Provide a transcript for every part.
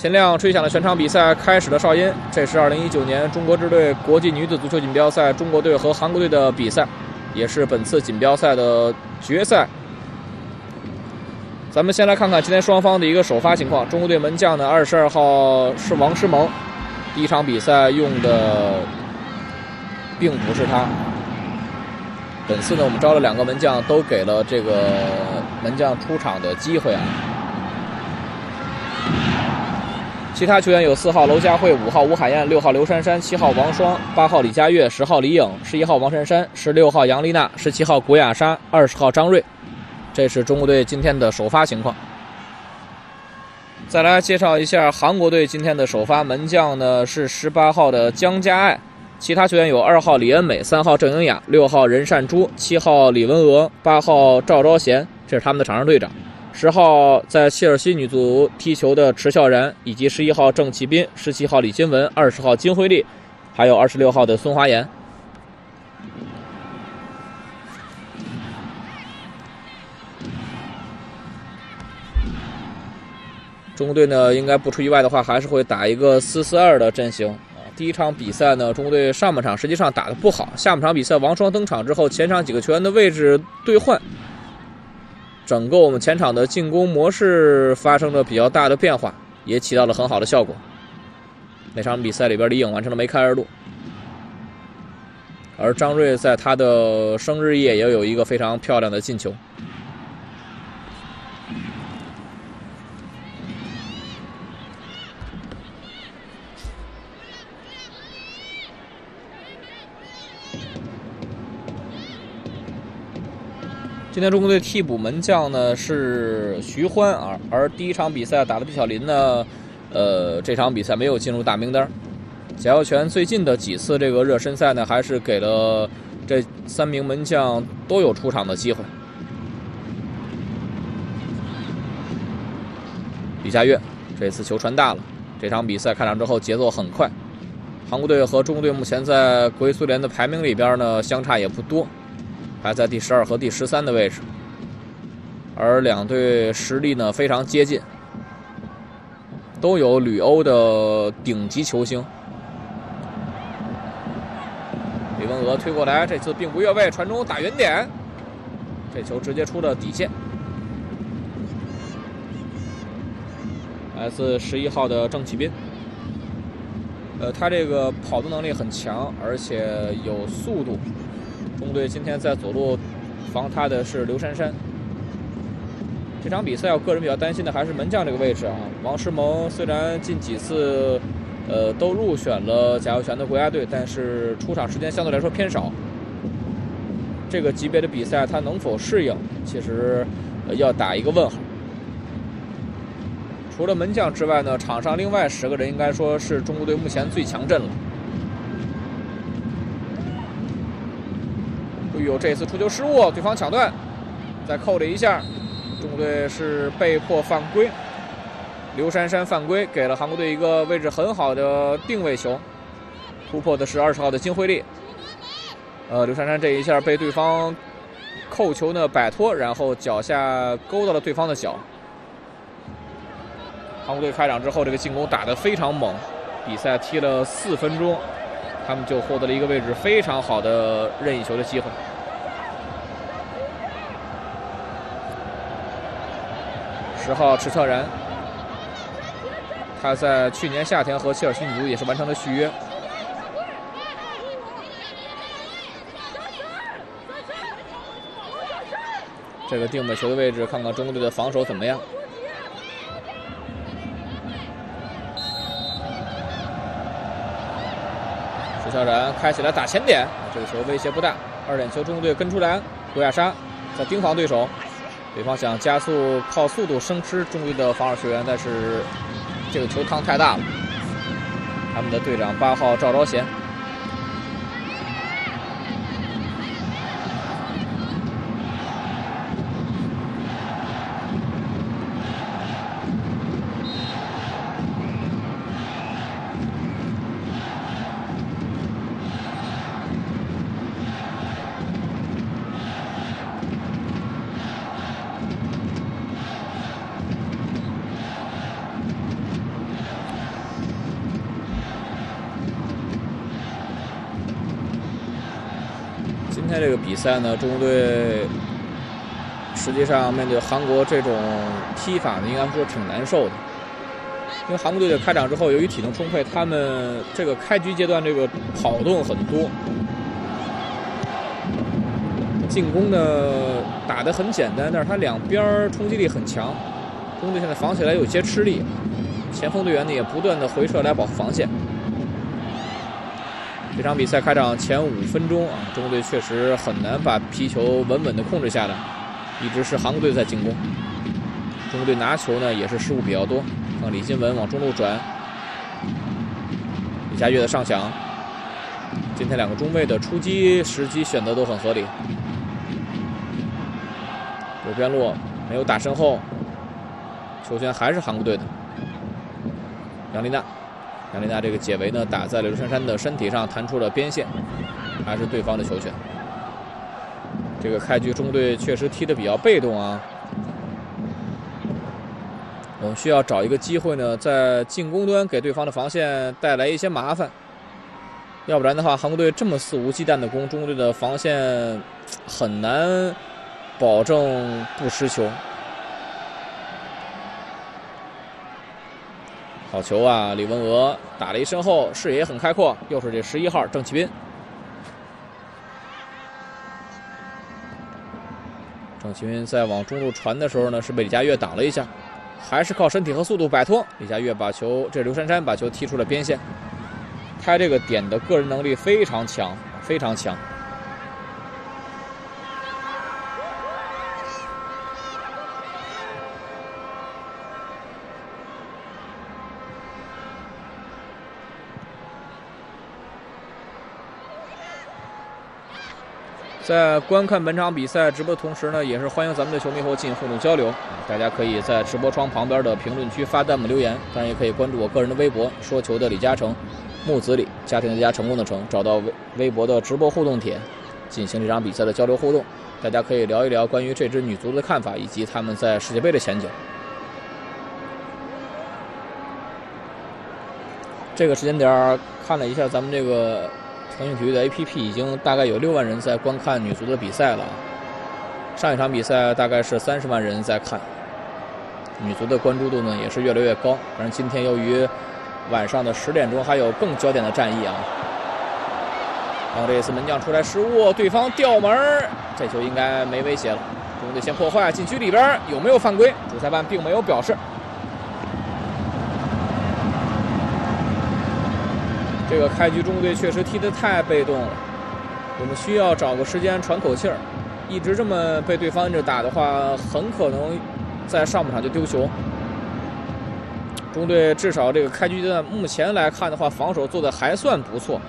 秦亮吹响了全场比赛开始的哨音。这是2019年中国支队国际女子足球锦标赛中国队和韩国队的比赛，也是本次锦标赛的决赛。咱们先来看看今天双方的一个首发情况。中国队门将呢，二十二号是王诗萌，第一场比赛用的并不是他。本次呢，我们招了两个门将，都给了这个门将出场的机会啊。其他球员有四号娄佳慧、五号吴海燕、六号刘珊珊、七号王霜、八号李佳悦、十号李颖、十一号王珊珊、十六号杨丽娜、十七号古雅莎、二十号张睿。这是中国队今天的首发情况。再来介绍一下韩国队今天的首发门将呢，是十八号的姜佳爱。其他球员有二号李恩美、三号郑英雅、六号任善珠、七号李文娥、八号赵昭贤，这是他们的场上队长。十号在切尔西女足踢球的池孝然，以及十一号郑启斌、十七号李金文、二十号金惠丽，还有二十六号的孙华言。中国队呢，应该不出意外的话，还是会打一个四四二的阵型啊。第一场比赛呢，中国队上半场实际上打的不好，下半场比赛王霜登场之后，前场几个球员的位置兑换。整个我们前场的进攻模式发生了比较大的变化，也起到了很好的效果。那场比赛里边，李颖完成了梅开二度，而张睿在他的生日夜也有一个非常漂亮的进球。今天中国队替补门将呢是徐欢，啊而第一场比赛打的毕晓林呢，呃，这场比赛没有进入大名单。贾耀全最近的几次这个热身赛呢，还是给了这三名门将都有出场的机会。李佳悦这次球传大了，这场比赛开场之后节奏很快。韩国队和中国队目前在国际足联的排名里边呢，相差也不多。排在第十二和第十三的位置，而两队实力呢非常接近，都有旅欧的顶级球星。李文娥推过来，这次并不越位，传中打远点，这球直接出了底线。来自十一号的郑启斌，呃，他这个跑动能力很强，而且有速度。中国队今天在左路防他的是刘珊珊。这场比赛，我个人比较担心的还是门将这个位置啊。王诗萌虽然近几次呃都入选了贾耀全的国家队，但是出场时间相对来说偏少。这个级别的比赛他能否适应，其实要打一个问号。除了门将之外呢，场上另外十个人应该说是中国队目前最强阵了。有这次出球失误，对方抢断，再扣了一下，中国队是被迫犯规。刘珊珊犯规，给了韩国队一个位置很好的定位球，突破的是二十号的金惠丽。呃，刘珊珊这一下被对方扣球呢摆脱，然后脚下勾到了对方的脚。韩国队开场之后，这个进攻打得非常猛，比赛踢了四分钟，他们就获得了一个位置非常好的任意球的机会。十号池策然，他在去年夏天和切尔西女足也是完成了续约。这个定位球的位置，看看中国队的防守怎么样。池策然开起来打前点，这个球威胁不大。二点球，中国队跟出来，罗亚莎在盯防对手。对方想加速，靠速度生吃中卫的防守球员，但是这个球趟太大了。他们的队长八号赵昭贤。比赛呢，中国队实际上面对韩国这种踢法呢，应该说挺难受的。因为韩国队的开场之后，由于体能充沛，他们这个开局阶段这个跑动很多，进攻呢打得很简单，但是他两边冲击力很强，中国队现在防起来有些吃力，前锋队员呢也不断的回撤来保护防线。这场比赛开场前五分钟啊，中国队确实很难把皮球稳稳的控制下来，一直是韩国队在进攻，中国队拿球呢也是失误比较多。让李金文往中路转，李佳悦的上抢。今天两个中卫的出击时机选择都很合理。右边路没有打身后，球权还是韩国队的。杨丽娜，杨丽娜这个解围呢打在刘珊珊的身体上，弹出了边线，还是对方的球权。这个开局中队确实踢得比较被动啊。我们需要找一个机会呢，在进攻端给对方的防线带来一些麻烦，要不然的话，韩国队这么肆无忌惮的攻，中国队的防线很难保证不失球。好球啊，李文娥打了一身后，视野很开阔，又是这十一号郑启斌。郑启斌在往中路传的时候呢，是被李佳悦挡了一下。还是靠身体和速度摆脱。李佳悦把球，这刘珊珊把球踢出了边线。他这个点的个人能力非常强，非常强。在观看本场比赛直播的同时呢，也是欢迎咱们的球迷和我进行互动交流。大家可以在直播窗旁边的评论区发弹幕留言，当然也可以关注我个人的微博“说球的李嘉诚”，木子李家庭的家成功的成，找到微微博的直播互动帖，进行这场比赛的交流互动。大家可以聊一聊关于这支女足的看法，以及他们在世界杯的前景。这个时间点看了一下咱们这个。腾讯体育的 APP 已经大概有六万人在观看女足的比赛了。上一场比赛大概是三十万人在看，女足的关注度呢也是越来越高。反正今天由于晚上的十点钟还有更焦点的战役啊。然后这一次门将出来失误，对方吊门，这球应该没威胁了。中队先破坏禁区里边有没有犯规？主裁判并没有表示。这个开局中国队确实踢得太被动了，我们需要找个时间喘口气儿。一直这么被对方摁着打的话，很可能在上半场就丢球。中队至少这个开局阶段，目前来看的话，防守做的还算不错。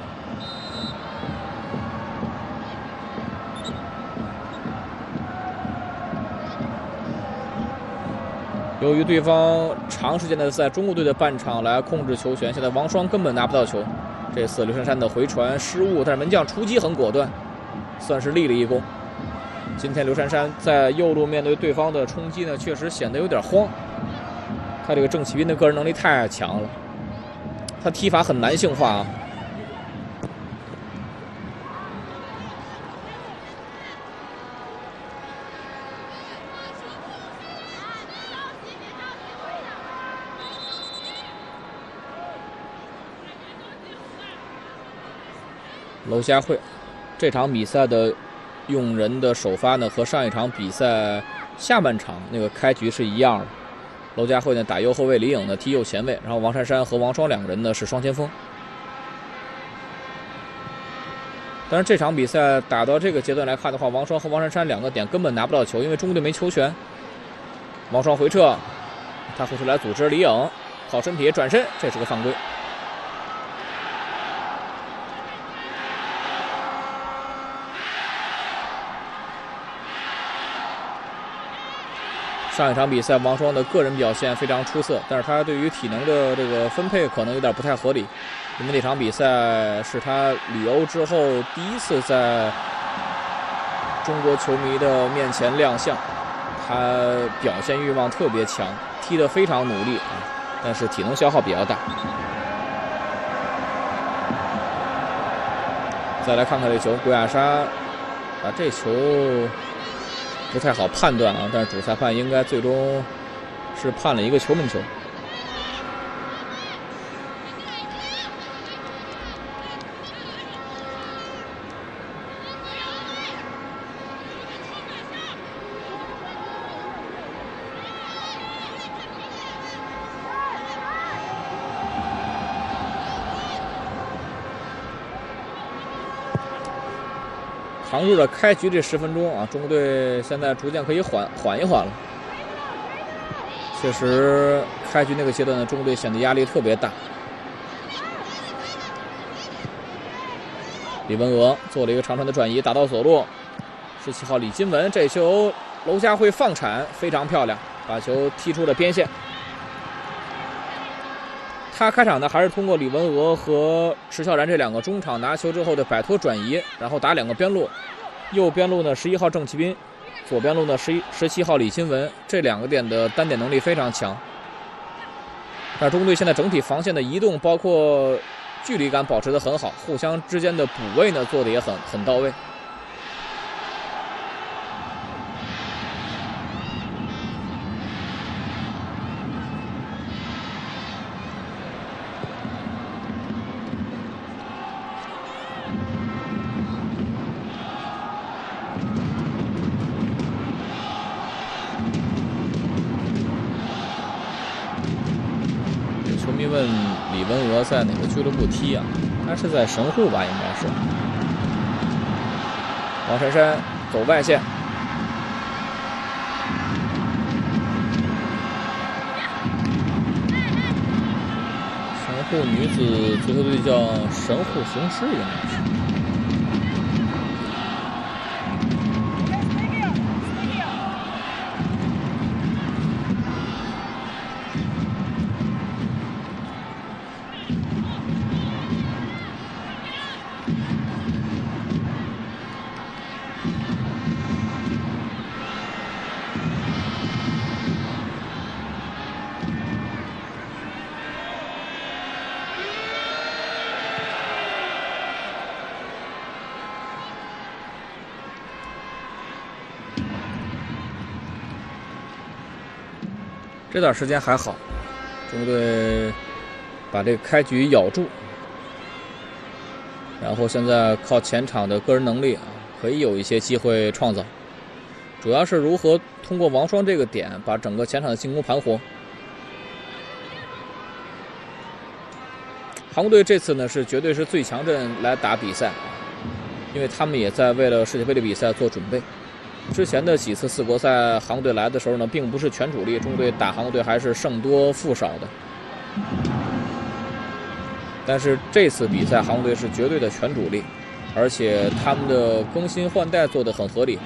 由于对方长时间的在中国队的半场来控制球权，现在王霜根本拿不到球。这次刘珊珊的回传失误，但是门将出击很果断，算是立了一功。今天刘珊珊在右路面对对方的冲击呢，确实显得有点慌。他这个郑启斌的个人能力太强了，他踢法很男性化啊。娄佳慧，这场比赛的用人的首发呢，和上一场比赛下半场那个开局是一样的。娄佳慧呢打右后卫，李颖呢踢右前卫，然后王珊珊和王双两个人呢是双前锋。但是这场比赛打到这个阶段来看的话，王双和王珊珊两个点根本拿不到球，因为中国队没球权。王双回撤，他回出来组织李颖，靠身体转身，这是个犯规。上一场比赛，王霜的个人表现非常出色，但是他对于体能的这个分配可能有点不太合理，因为那场比赛是他旅欧之后第一次在中国球迷的面前亮相，他表现欲望特别强，踢得非常努力啊，但是体能消耗比较大。再来看看这球，郭亚莎啊，这球不太好判断啊，但是主裁判应该最终是判了一个球门球。尝试着开局这十分钟啊，中国队现在逐渐可以缓缓一缓了。确实，开局那个阶段呢，中国队显得压力特别大。李文娥做了一个长传的转移，打到左路，十七号李金文这球娄佳慧放铲非常漂亮，把球踢出了边线。他开场呢，还是通过李文娥和迟孝然这两个中场拿球之后的摆脱转移，然后打两个边路。右边路呢，十一号郑奇斌；左边路呢，十一十七号李新文。这两个点的单点能力非常强。但中国队现在整体防线的移动，包括距离感保持的很好，互相之间的补位呢做的也很很到位。俱乐部踢啊？他是在神户吧，应该是。王珊珊走外线，神户女子足球队叫神户雄狮，应该是。这段时间还好，中国队把这个开局咬住，然后现在靠前场的个人能力啊，可以有一些机会创造。主要是如何通过王霜这个点把整个前场的进攻盘活。韩国队这次呢是绝对是最强阵来打比赛，因为他们也在为了世界杯的比赛做准备。之前的几次四国赛，韩国队来的时候呢，并不是全主力，中国队打韩国队还是胜多负少的。但是这次比赛，韩国队是绝对的全主力，而且他们的更新换代做得很合理，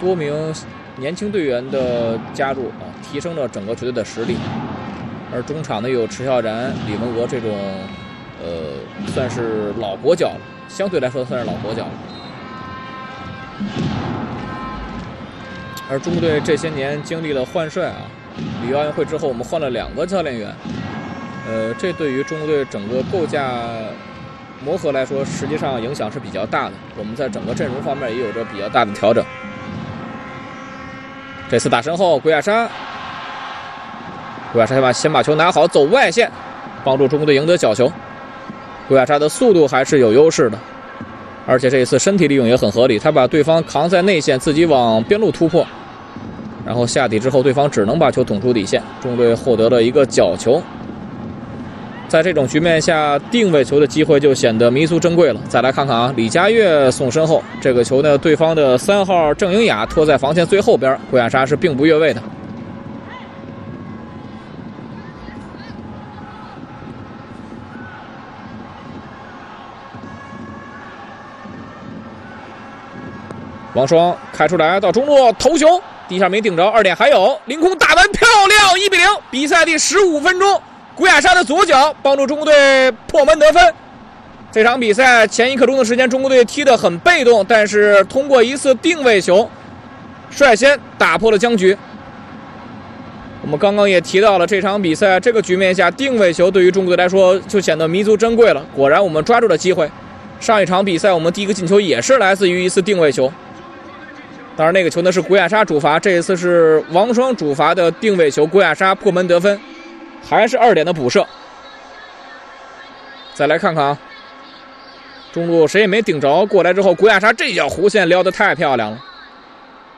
多名年轻队员的加入啊，提升了整个球队的实力。而中场呢，有池孝然、李文娥这种，呃，算是老国脚了，相对来说算是老国脚了。而中国队这些年经历了换帅啊，里约奥运会之后，我们换了两个教练员，呃，这对于中国队整个构架磨合来说，实际上影响是比较大的。我们在整个阵容方面也有着比较大的调整。这次打身后，古亚莎，古亚莎先把先把球拿好，走外线，帮助中国队赢得角球。古亚莎的速度还是有优势的。而且这一次身体利用也很合理，他把对方扛在内线，自己往边路突破，然后下底之后，对方只能把球捅出底线，中队获得了一个角球。在这种局面下，定位球的机会就显得弥足珍贵了。再来看看啊，李佳悦送身后，这个球呢，对方的三号郑英雅拖在防线最后边，郭亚莎是并不越位的。王霜开出来到中路头球，底下没顶着，二点还有，凌空打门漂亮，一比零。比赛第十五分钟，古雅莎的左脚帮助中国队破门得分。这场比赛前一刻钟的时间，中国队踢得很被动，但是通过一次定位球，率先打破了僵局。我们刚刚也提到了这场比赛这个局面下，定位球对于中国队来说就显得弥足珍贵了。果然，我们抓住了机会。上一场比赛，我们第一个进球也是来自于一次定位球。当然，那个球呢是古亚莎主罚，这一次是王霜主罚的定位球，古亚莎破门得分，还是二点的补射。再来看看啊，中路谁也没顶着，过来之后，古亚莎这脚弧线撩得太漂亮了。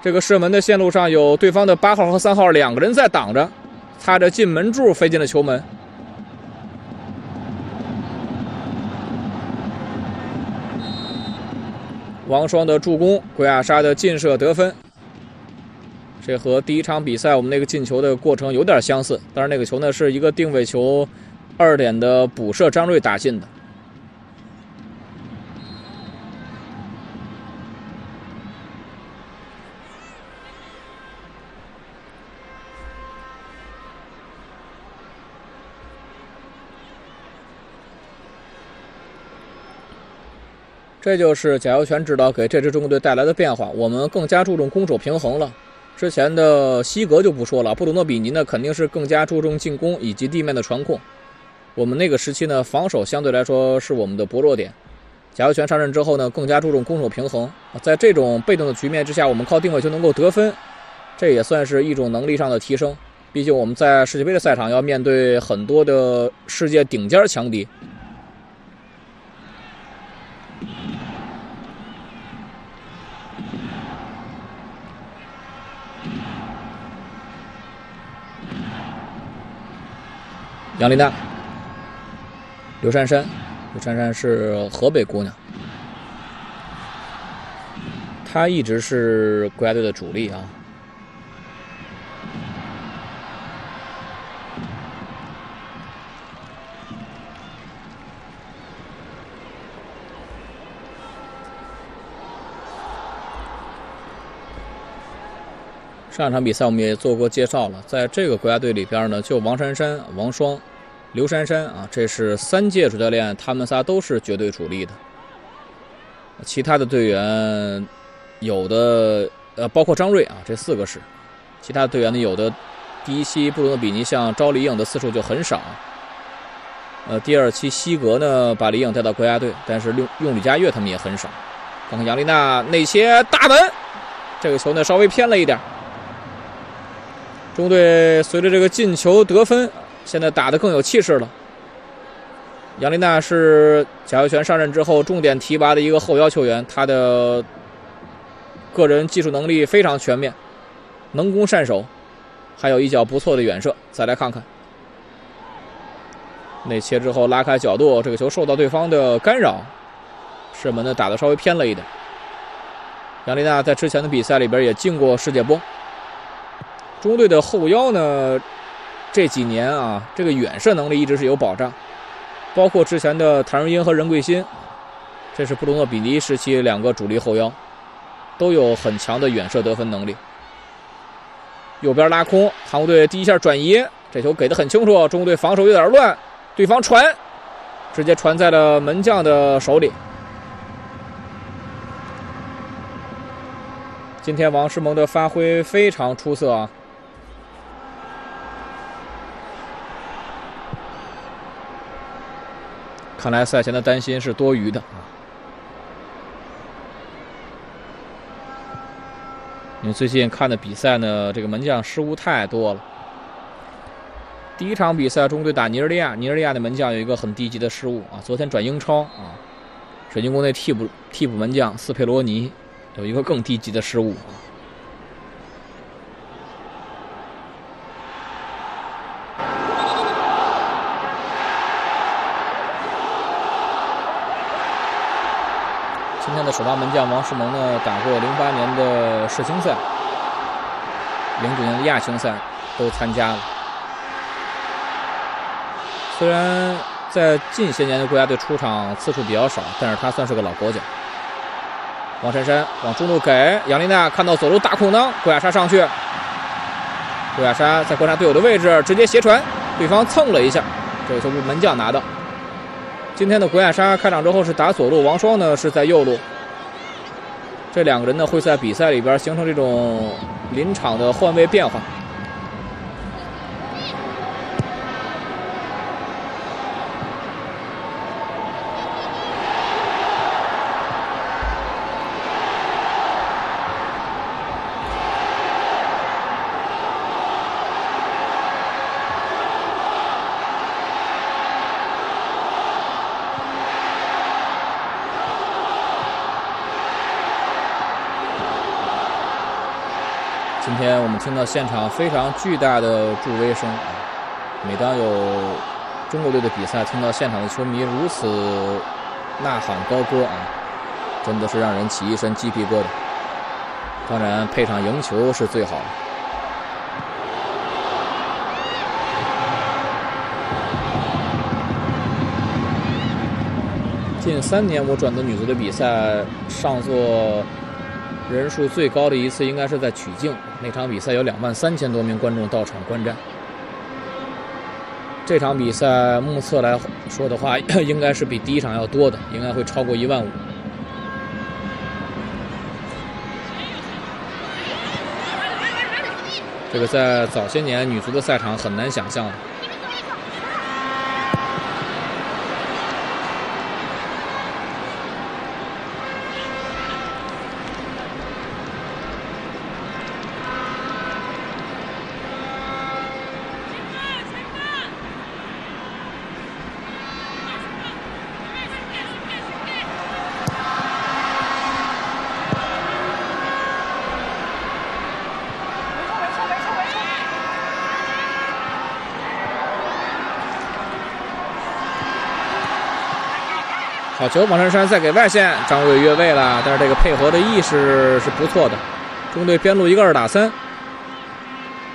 这个射门的线路上有对方的八号和三号两个人在挡着，擦着进门柱飞进了球门。王霜的助攻，古亚沙的劲射得分。这和第一场比赛我们那个进球的过程有点相似，但是那个球呢是一个定位球，二点的补射，张睿打进的。这就是贾耀全指导给这支中国队带来的变化。我们更加注重攻守平衡了。之前的西格就不说了，布鲁诺比尼呢肯定是更加注重进攻以及地面的传控。我们那个时期呢，防守相对来说是我们的薄弱点。贾耀全上任之后呢，更加注重攻守平衡。在这种被动的局面之下，我们靠定位球能够得分，这也算是一种能力上的提升。毕竟我们在世界杯的赛场要面对很多的世界顶尖强敌。杨丽娜、刘珊珊，刘珊珊是河北姑娘，她一直是国家队的主力啊。上场比赛我们也做过介绍了，在这个国家队里边呢，就王珊珊、王霜、刘珊珊啊，这是三届主教练，他们仨都是绝对主力的。其他的队员有的呃，包括张睿啊，这四个是。其他队员呢，有的第一期布鲁诺比尼像招李颖的次数就很少。呃，第二期西格呢把李颖带到国家队，但是用用李佳悦他们也很少。看看杨丽娜那些大门，这个球呢稍微偏了一点。中队随着这个进球得分，现在打得更有气势了。杨丽娜是贾跃全上任之后重点提拔的一个后腰球员，她的个人技术能力非常全面，能攻善守，还有一脚不错的远射。再来看看内切之后拉开角度，这个球受到对方的干扰，射门呢打得稍微偏了一点。杨丽娜在之前的比赛里边也进过世界波。中队的后腰呢，这几年啊，这个远射能力一直是有保障，包括之前的谭瑞英和任桂新，这是布鲁诺比尼时期两个主力后腰，都有很强的远射得分能力。右边拉空，韩国队第一下转移，这球给的很清楚，中国队防守有点乱，对方传，直接传在了门将的手里。今天王诗萌的发挥非常出色啊！看来赛前的担心是多余的啊！因为最近看的比赛呢，这个门将失误太多了。第一场比赛中队打尼日利亚，尼日利亚的门将有一个很低级的失误啊。昨天转英超啊，水晶宫那替补替补门将斯佩罗尼有一个更低级的失误啊。首发门将王诗萌呢，打过零八年的世青赛，零九年的亚青赛都参加了。虽然在近些年的国家队出场次数比较少，但是他算是个老国脚。王珊珊往中路给杨丽娜，看到左路大空当，郭亚莎上去。郭亚莎在观察队友的位置，直接斜传，对方蹭了一下，这个球被门将拿到。今天的郭亚莎开场之后是打左路，王霜呢是在右路。这两个人呢会在比赛里边形成这种临场的换位变化。现场非常巨大的助威声。每当有中国队的比赛，听到现场的球迷如此呐喊高歌啊，真的是让人起一身鸡皮疙瘩。当然，配上赢球是最好的。近三年我转的女足的比赛，上座人数最高的一次应该是在曲靖，那场比赛有两万三千多名观众到场观战。这场比赛目测来说的话，应该是比第一场要多的，应该会超过一万五。这个在早些年女足的赛场很难想象。球，王珊珊再给外线，张睿越位了，但是这个配合的意识是不错的。中队边路一个二打三，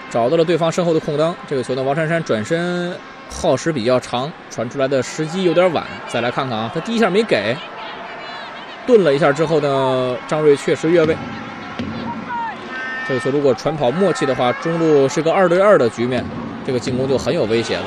找到了对方身后的空当。这个球呢，王珊珊转身耗时比较长，传出来的时机有点晚。再来看看啊，他第一下没给，顿了一下之后呢，张睿确实越位。这个球如果传跑默契的话，中路是个二对二的局面，这个进攻就很有威胁了。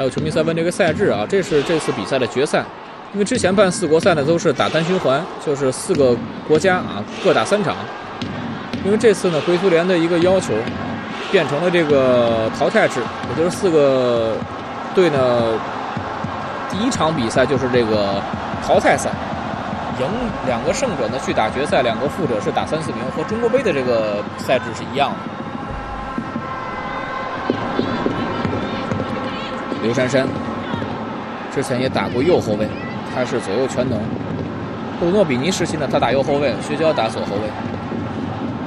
还有球迷在问这个赛制啊，这是这次比赛的决赛，因为之前办四国赛呢都是打单循环，就是四个国家啊各打三场。因为这次呢，回足联的一个要求，变成了这个淘汰制，也就是四个队呢，第一场比赛就是这个淘汰赛，赢两个胜者呢去打决赛，两个负者是打三四名，和中国杯的这个赛制是一样的。刘珊珊之前也打过右后卫，他是左右全能。布鲁诺比尼时期呢，他打右后卫，薛娇打左后卫。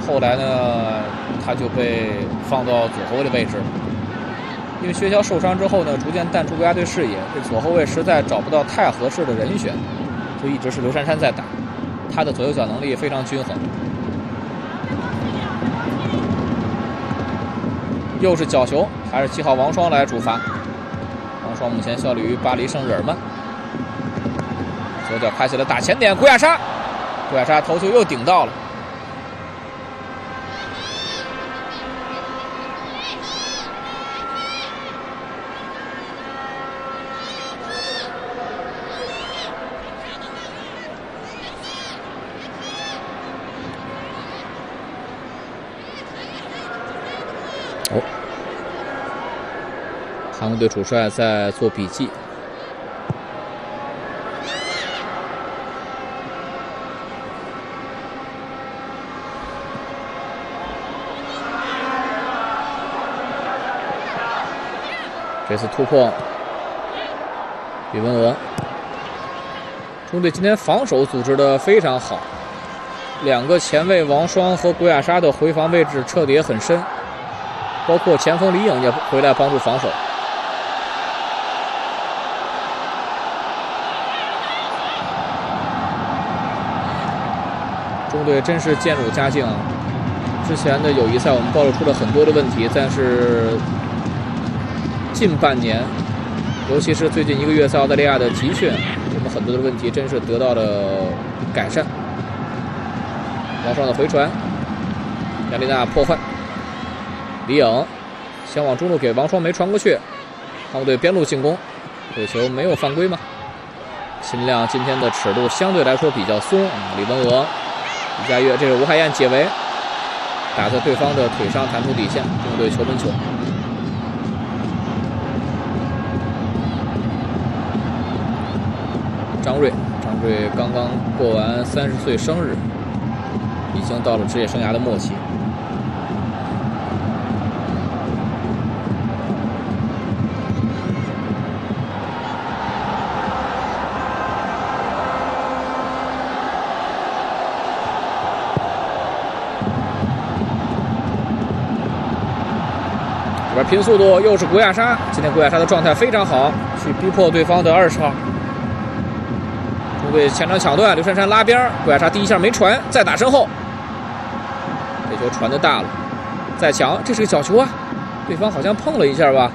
后来呢，他就被放到左后卫的位置。因为薛娇受伤之后呢，逐渐淡出国家队视野，这左后卫实在找不到太合适的人选，就一直是刘珊珊在打。他的左右脚能力非常均衡。又是角球，还是七号王霜来主罚。目前效力于巴黎圣日耳曼，左脚开启了打前点，古亚莎，古亚莎头球又顶到了。韩国队主帅在做笔记。这次突破，李文娥。中队今天防守组织的非常好，两个前卫王霜和古雅莎的回防位置撤的也很深，包括前锋李颖也回来帮助防守。中队真是渐入佳境啊！之前的友谊赛我们暴露出了很多的问题，但是近半年，尤其是最近一个月在澳大利亚的集训，我们很多的问题真是得到了改善。王霜的回传，亚丽娜破坏，李颖想往中路给王霜没传过去，韩国队边路进攻，这球没有犯规吗？秦亮今天的尺度相对来说比较松，李文娥。李佳悦，这是吴海燕解围，打在对方的腿上，弹出底线，中队球门球。张睿，张睿刚刚过完三十岁生日，已经到了职业生涯的末期。拼速度，又是古亚莎。今天古亚莎的状态非常好，去逼迫对方的二十号。中队前场抢断，刘珊珊拉边，古亚莎第一下没传，再打身后。这球传的大了，再抢，这是个角球啊！对方好像碰了一下吧。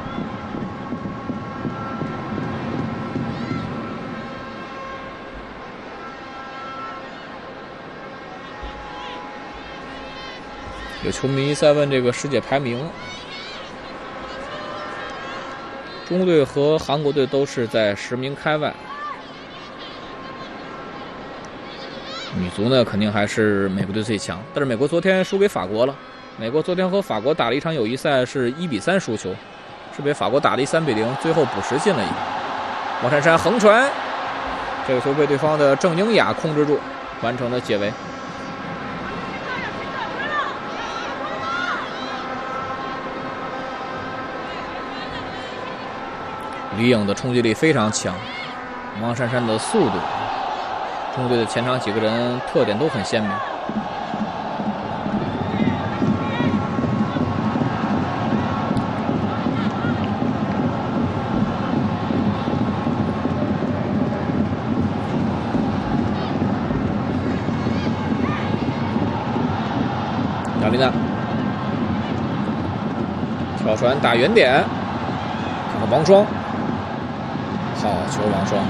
有球迷在问这个世界排名，中国队和韩国队都是在十名开外。女足呢，肯定还是美国队最强，但是美国昨天输给法国了。美国昨天和法国打了一场友谊赛，是一比三输球，是被法国打了一三比零，最后补时进了一个。王珊珊横传，这个球被对方的郑英雅控制住，完成了解围。李颖的冲击力非常强，王珊珊的速度，中国队的前场几个人特点都很鲜明。杨丽娜跳传打远点，王霜。好球，王霜！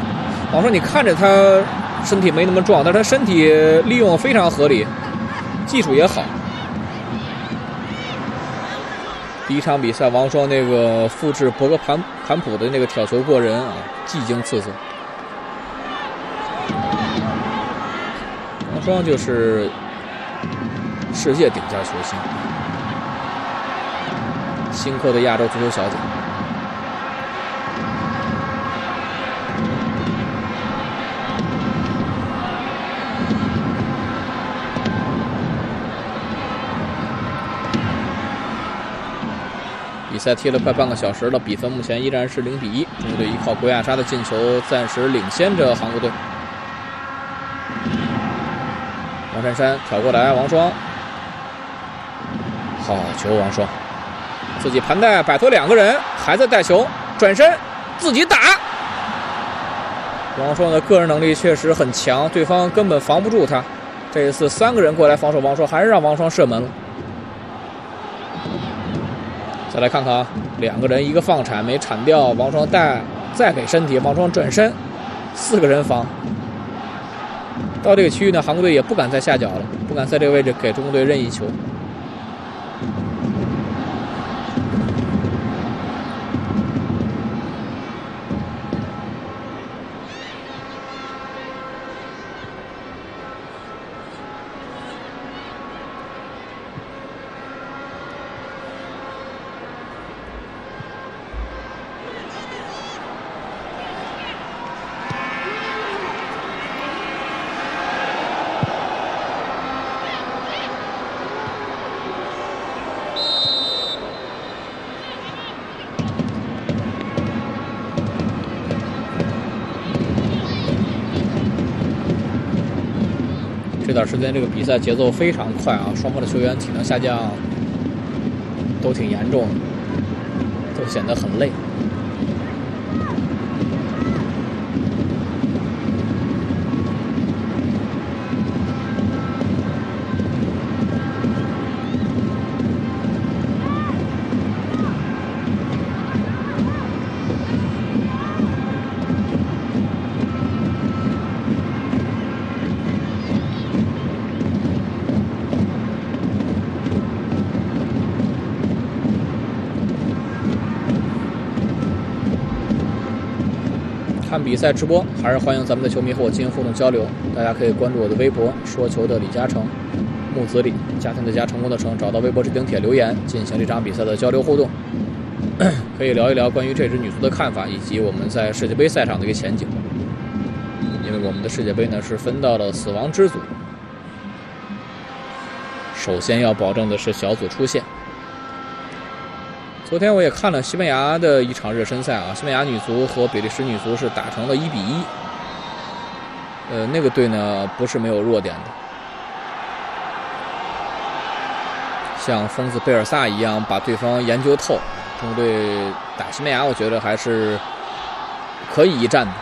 王霜，你看着他身体没那么壮，但是他身体利用非常合理，技术也好。第一场比赛，王霜那个复制博格坎坎普的那个挑球过人啊，技惊四座。王霜就是世界顶尖球星，新科的亚洲足球小姐。赛踢了快半个小时了，比分目前依然是零比一。中国队依靠郭亚莎的进球，暂时领先着韩国队。王珊珊挑过来，王霜，好球，王霜，自己盘带摆脱两个人，还在带球，转身自己打。王霜的个人能力确实很强，对方根本防不住他。这一次三个人过来防守王霜，还是让王霜射门了。再来看看啊，两个人一个放铲没铲掉，王双带再给身体，王双转身，四个人防。到这个区域呢，韩国队也不敢再下脚了，不敢在这个位置给中国队任意球。今天这个比赛节奏非常快啊，双方的球员体能下降都挺严重，都显得很累。赛直播，还是欢迎咱们的球迷和我进行互动交流。大家可以关注我的微博“说球的李嘉诚”，木子李，家庭的家，成功的成，找到微博置顶帖留言，进行这场比赛的交流互动。可以聊一聊关于这支女足的看法，以及我们在世界杯赛场的一个前景。因为我们的世界杯呢是分到了死亡之组，首先要保证的是小组出线。昨天我也看了西班牙的一场热身赛啊，西班牙女足和比利时女足是打成了一比一。呃，那个队呢不是没有弱点的，像疯子贝尔萨一样把对方研究透，中国队打西班牙，我觉得还是可以一战的。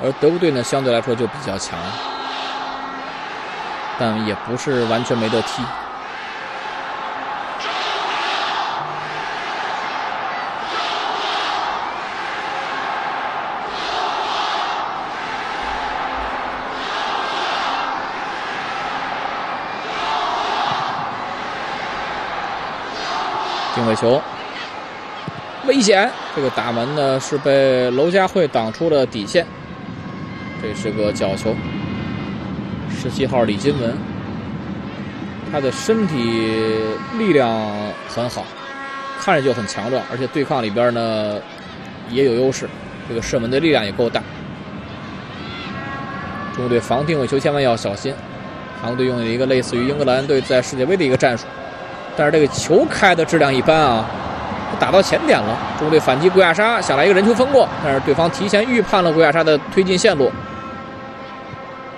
而德国队呢，相对来说就比较强，但也不是完全没得踢。位球，危险！这个打门呢是被娄佳慧挡出了底线。这是个角球。十七号李金文，他的身体力量很好，看着就很强壮，而且对抗里边呢也有优势，这个射门的力量也够大。中国队防定位球千万要小心。韩国队用了一个类似于英格兰队在世界杯的一个战术。但是这个球开的质量一般啊，打到前点了。中国队反击，古亚莎想来一个人球封过，但是对方提前预判了古亚莎的推进线路。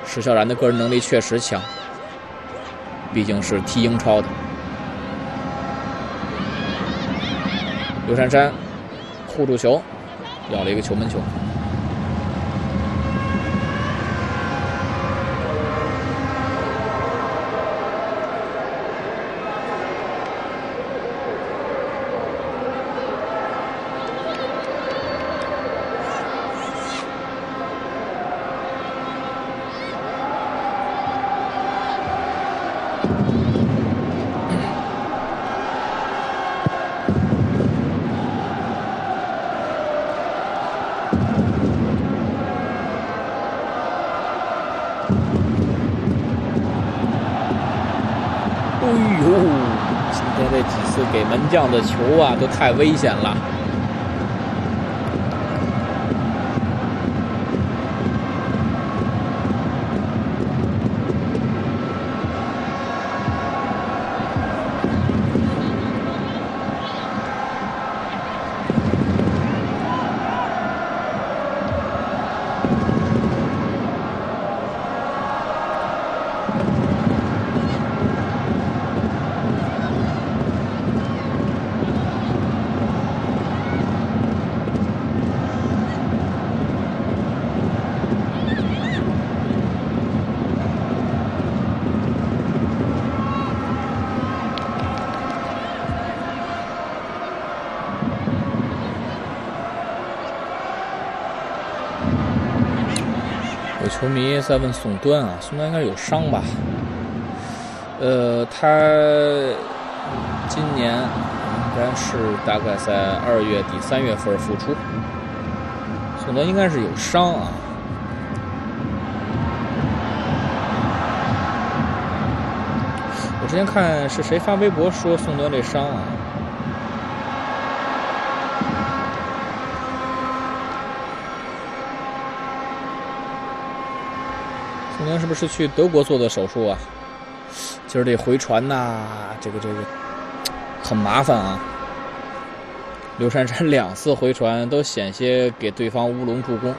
石孝然的个人能力确实强，毕竟是踢英超的。刘珊珊护住球，要了一个球门球。这样的球啊，都太危险了。球迷在问宋端啊，宋端应该有伤吧？呃，他今年应该是大概在二月底三月份复出。宋端应该是有伤啊。我之前看是谁发微博说宋端这伤啊？是不是去德国做的手术啊？今儿这回传呐，这个这个很麻烦啊。刘珊珊两次回传都险些给对方乌龙助攻。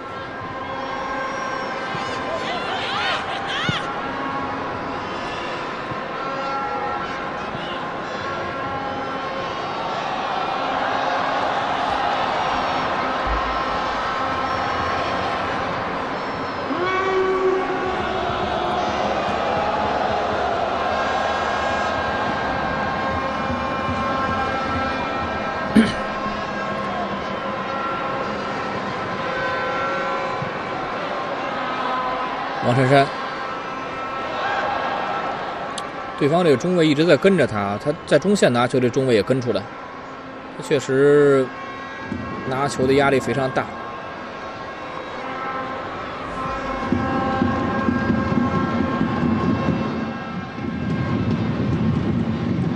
王珊珊，对方这个中卫一直在跟着他，他在中线拿球，这中卫也跟出来，他确实拿球的压力非常大。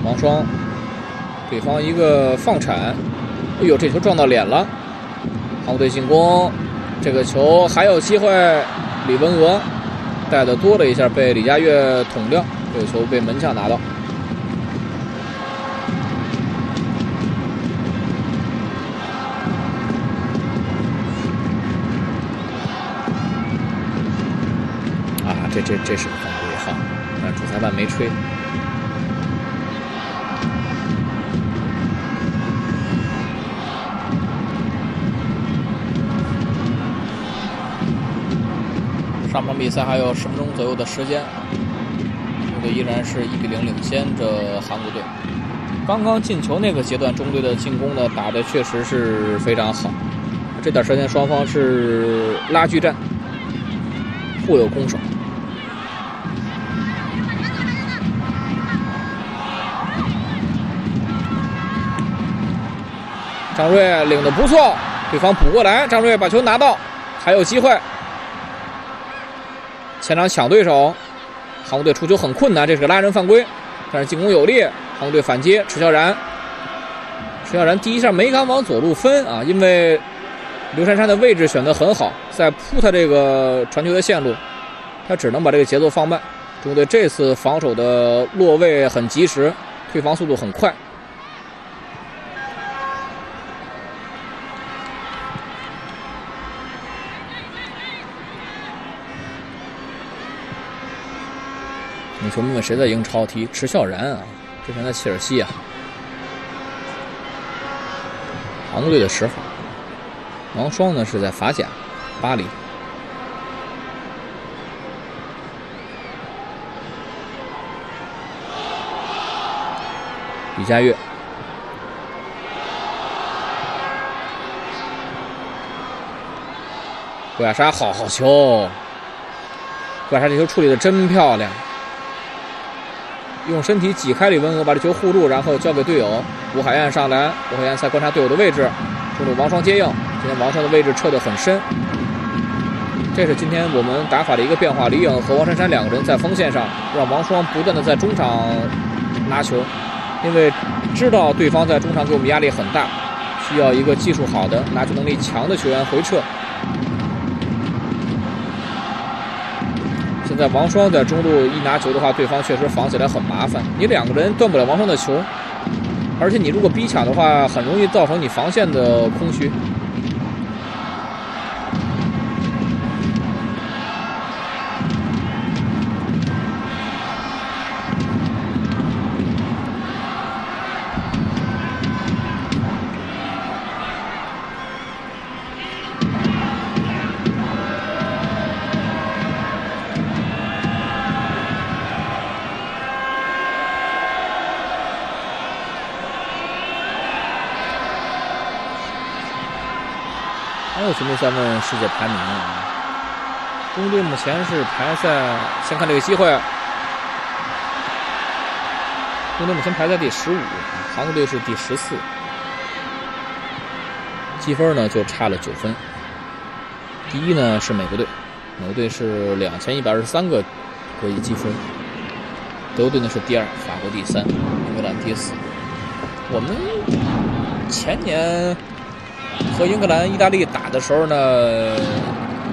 王双，对方一个放铲，哎呦，这球撞到脸了。韩国队进攻，这个球还有机会，李文娥。盖的多了一下，被李佳悦捅掉，这个球被门将拿到。啊，这这这是个犯规哈，但主裁判没吹。上比赛还有十分钟左右的时间，中队依然是一比零领先着韩国队。刚刚进球那个阶段，中队的进攻呢打的确实是非常好。这段时间双方是拉锯战，互有攻守。张睿领的不错，对方补过来，张睿把球拿到，还有机会。前场抢对手，韩国队出球很困难，这是个拉人犯规，但是进攻有力，韩国队反击，池孝然，池孝然第一下没敢往左路分啊，因为刘珊珊的位置选得很好，在扑他这个传球的线路，他只能把这个节奏放慢。中国队这次防守的落位很及时，退防速度很快。你说问问谁在英超踢？池笑然啊，之前在切尔西啊。韩国队的十号王霜呢是在法甲巴黎。李佳悦，郭亚莎，好好球！郭亚莎这球处理的真漂亮。用身体挤开李文娥，把这球护住，然后交给队友吴海燕上篮。吴海燕在观察队友的位置，中路王霜接应。今天王霜的位置撤得很深，这是今天我们打法的一个变化。李颖和王珊珊两个人在锋线上，让王霜不断的在中场拿球，因为知道对方在中场给我们压力很大，需要一个技术好的、拿球能力强的球员回撤。在王双在中路一拿球的话，对方确实防起来很麻烦。你两个人断不了王双的球，而且你如果逼抢的话，很容易造成你防线的空虚。咱们世界排名啊？中国队目前是排在，先看这个机会，中国队目前排在第十五，韩国队是第十四，积分呢就差了九分。第一呢是美国队，美国队是两千一百二十三个国际积分，德国队呢是第二，法国第三，英格兰第四。我们前年。和英格兰、意大利打的时候呢，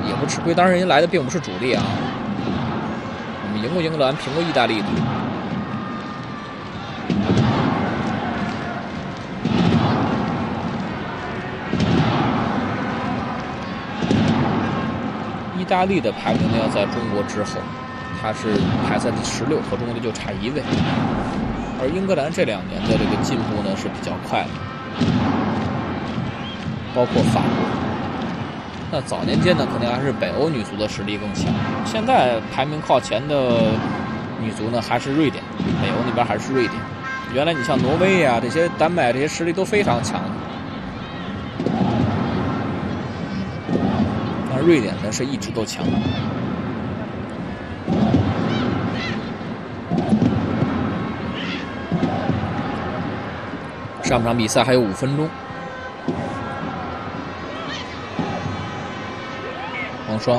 也不吃亏。当然，人家来的并不是主力啊。我们赢过英格兰，平过意大利的。意大利的排名呢要在中国之后，它是排在第十六，和中国队就差一位。而英格兰这两年的这个进步呢是比较快的。包括法国，那早年间呢，肯定还是北欧女足的实力更强。现在排名靠前的女足呢，还是瑞典，北欧那边还是瑞典。原来你像挪威呀，这些丹麦这些实力都非常强，但瑞典呢是一直都强。上半场比赛还有五分钟。双，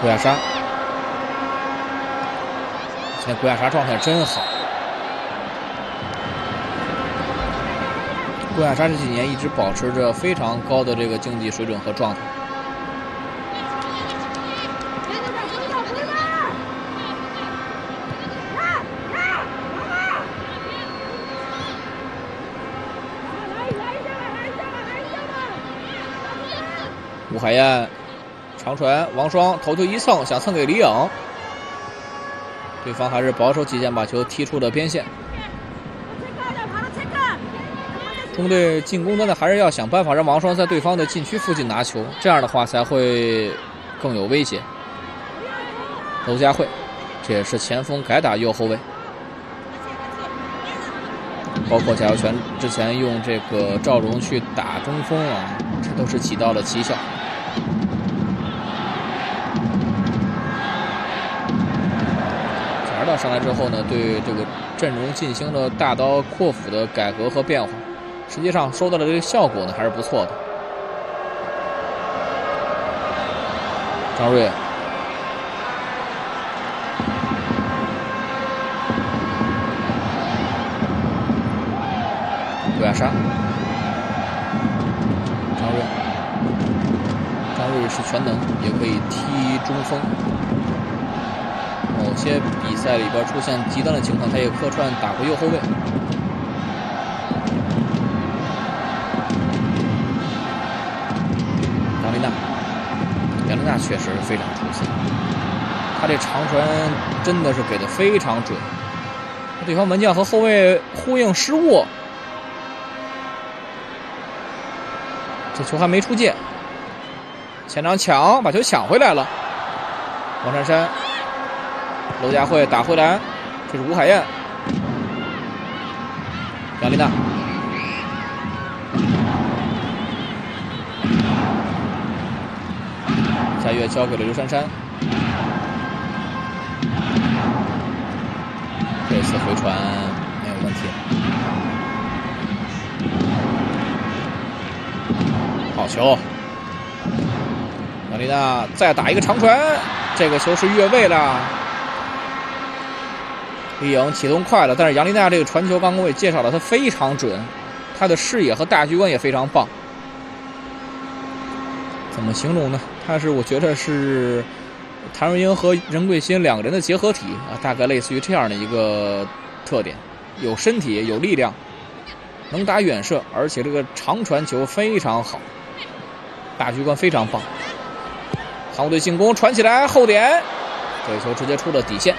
古，亚莎，现在郭亚莎状态真好。郭亚莎这几年一直保持着非常高的这个竞技水准和状态。吴海燕长传，王霜头球一蹭，想蹭给李颖，对方还是保守起见，把球踢出了边线。中队进攻端的还是要想办法让王双在对方的禁区附近拿球，这样的话才会更有威胁。娄佳慧，这也是前锋改打右后卫，包括贾耀全之前用这个赵荣去打中锋啊，这都是起到了奇效。上来之后呢，对这个阵容进行了大刀阔斧的改革和变化，实际上收到的这个效果呢还是不错的。张睿。杀，张睿，张睿是全能，也可以踢中锋。某些比赛里边出现极端的情况，他也客串打过右后卫。杨丽娜，杨丽娜确实非常出色，他这长传真的是给的非常准，对方门将和后卫呼应失误。这球还没出界，前场抢，把球抢回来了。王珊珊、娄佳慧打回来，这是吴海燕、杨丽娜。夏月交给了刘珊珊，这次回传没有问题。好球！杨丽娜再打一个长传，这个球是越位了。李颖启动快了，但是杨丽娜这个传球，刚刚我也介绍了，她非常准，她的视野和大局观也非常棒。怎么形容呢？她是我觉得是谭瑞英和任桂欣两个人的结合体啊，大概类似于这样的一个特点：有身体，有力量，能打远射，而且这个长传球非常好。大局观非常棒，韩国队进攻传起来后点，这球直接出了底线。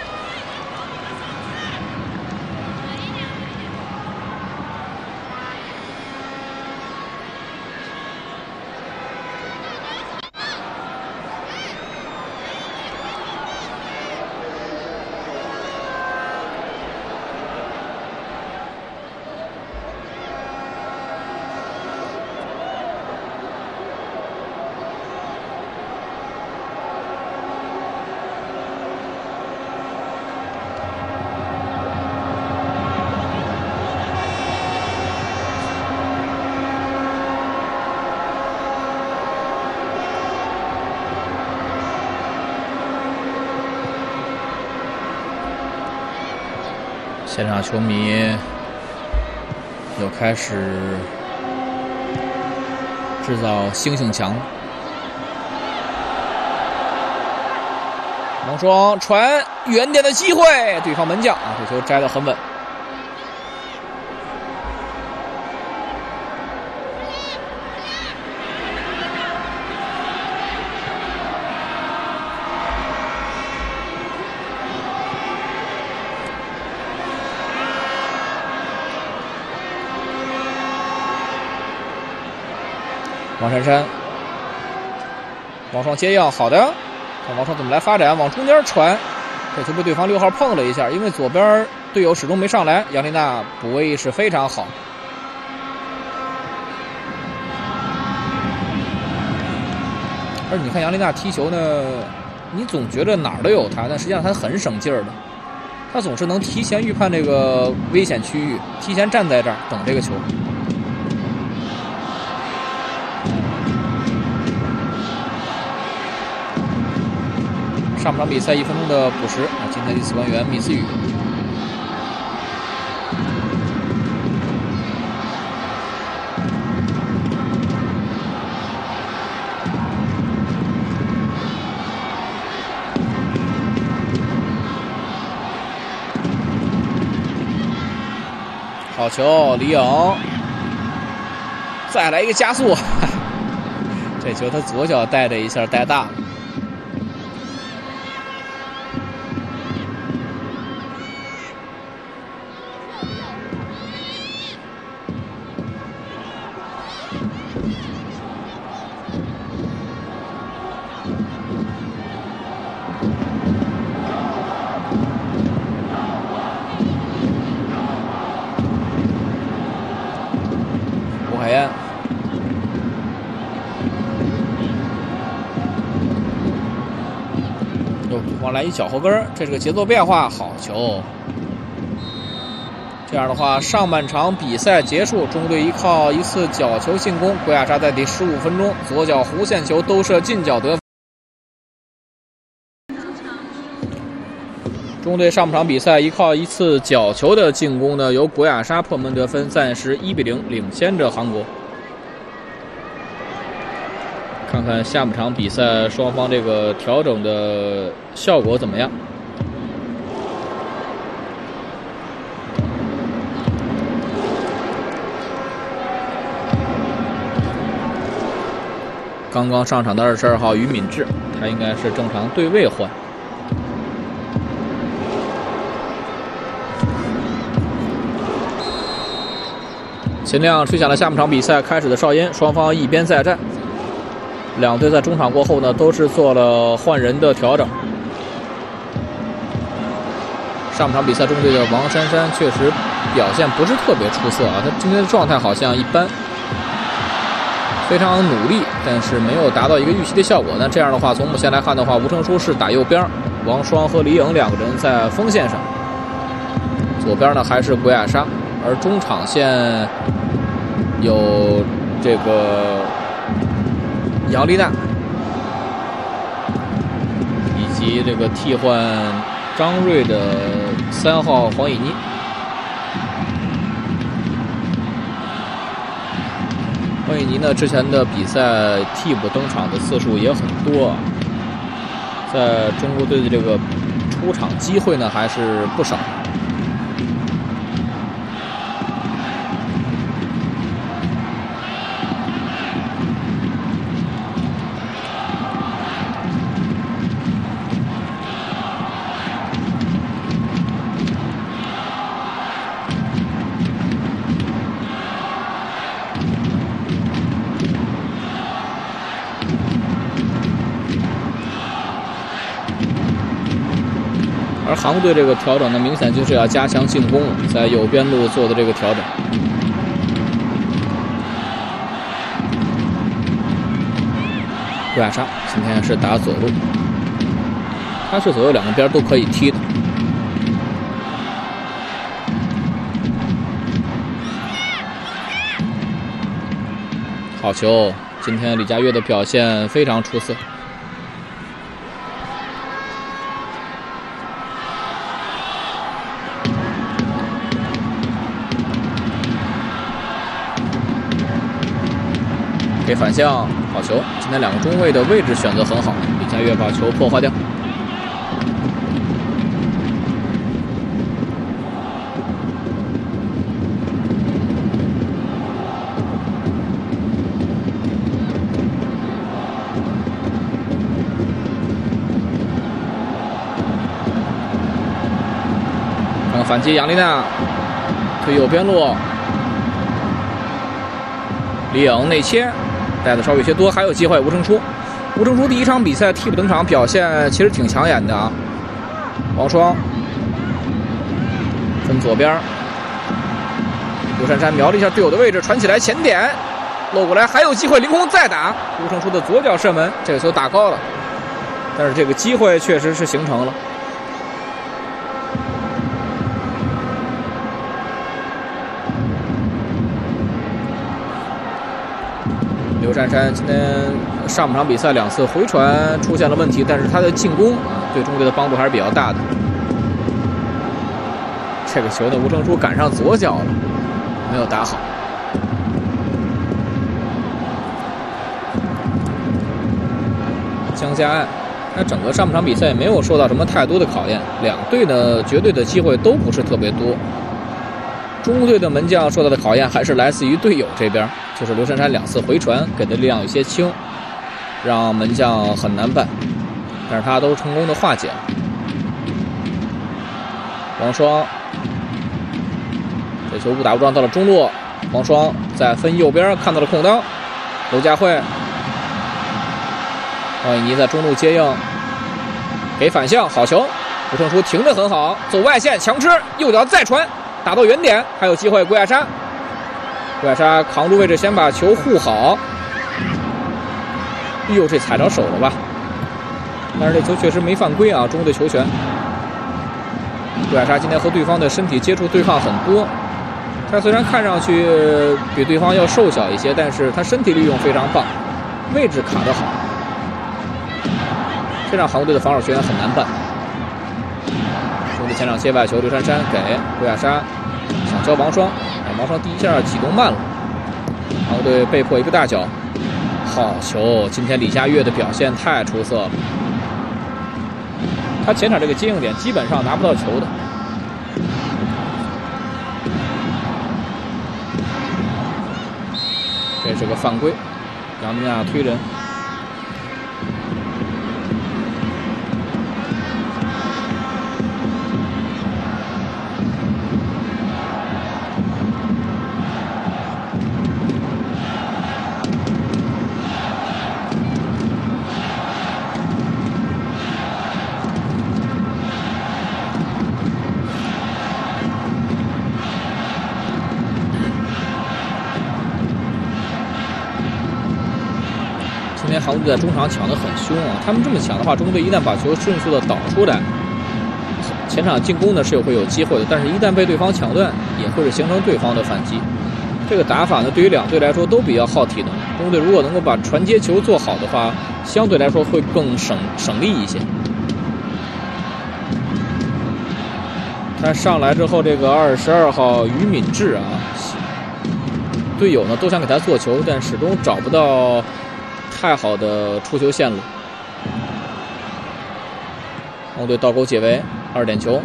现场球迷又开始制造星星墙。王双传远点的机会，对方门将啊，这球摘得很稳。珊珊，王双接应，好的，看王双怎么来发展，往中间传，这球被对方六号碰了一下，因为左边队友始终没上来，杨丽娜补位意识非常好。而你看杨丽娜踢球呢，你总觉得哪儿都有她，但实际上她很省劲儿的，她总是能提前预判这个危险区域，提前站在这儿等这个球。上半场比赛一分钟的补时啊！今天第四官员米思雨，好球，李颖，再来一个加速，这球他左脚带着一下带大了。来一脚后跟，这是个节奏变化，好球！这样的话，上半场比赛结束，中国队依靠一次角球进攻，郭亚莎在第十五分钟左脚弧线球兜射近角得分。中队上半场比赛依靠一次角球的进攻呢，由郭亚莎破门得分，暂时一比零领先着韩国。看看下半场比赛双方这个调整的效果怎么样？刚刚上场的二十二号于敏智，他应该是正常对位换。秦亮吹响了下半场比赛开始的哨音，双方一边再战。两队在中场过后呢，都是做了换人的调整。上半场比赛中队的王珊珊确实表现不是特别出色啊，她今天的状态好像一般，非常努力，但是没有达到一个预期的效果。那这样的话，从目前来看的话，吴成书是打右边，王霜和李颖两个人在锋线上，左边呢还是郭亚莎，而中场线有这个。姚丽娜，以及这个替换张睿的三号黄以妮。黄以妮呢，之前的比赛替补登场的次数也很多，在中国队的这个出场机会呢，还是不少。而韩国队这个调整呢，明显就是要加强进攻，在右边路做的这个调整。郭亚莎今天是打左路，他是左右两个边都可以踢的。好球！今天李佳悦的表现非常出色。反向，好球！今天两个中卫的位置选择很好，李佳悦把球破坏掉。看看反击，杨丽娜推右边路，李颖内切。带的稍微有些多，还有机会。吴成初，吴成初第一场比赛替补登场，表现其实挺抢眼的啊。王霜分左边，刘珊珊瞄了一下队友的位置，传起来前点，漏过来还有机会，凌空再打。吴成初的左脚射门，这个球打高了，但是这个机会确实是形成了。珊珊今天上半场比赛两次回传出现了问题，但是他的进攻对中国队的帮助还是比较大的。这个球呢，吴成书赶上左脚了，没有打好。江佳岸，那整个上半场比赛也没有受到什么太多的考验，两队呢绝对的机会都不是特别多。中国队的门将受到的考验还是来自于队友这边。就是刘珊珊两次回传给的力量有些轻，让门将很难办，但是他都成功的化解了。王霜，这球误打误撞到了中路，王霜在分右边看到了空当，刘佳慧王以尼在中路接应，给反向，好球！吴胜书停的很好，走外线强吃，右脚再传，打到远点，还有机会。郭亚山，郭亚莎扛住位置，先把球护好。哎呦，这踩着手了吧？但是这球确实没犯规啊，中国队球权。郭亚莎今天和对方的身体接触对抗很多，他虽然看上去比对方要瘦小一些，但是他身体利用非常棒，位置卡得好，这让韩国队的防守球员很难办。中国队前场接外球，刘珊珊给郭亚莎，想交王双，王霜第一下启动慢了，韩国队被迫一个大脚，好球！今天李佳悦的表现太出色了，他前场这个接应点基本上拿不到球的。这是个犯规，杨明亚推人。在中场抢得很凶啊！他们这么抢的话，中国队一旦把球迅速的导出来，前场进攻呢是有会有机会的。但是，一旦被对方抢断，也会是形成对方的反击。这个打法呢，对于两队来说都比较耗体能。中国队如果能够把传接球做好的话，相对来说会更省省力一些。他上来之后，这个二十二号于敏智啊，队友呢都想给他做球，但始终找不到。太好的出球线路，红队倒钩解围，二点球。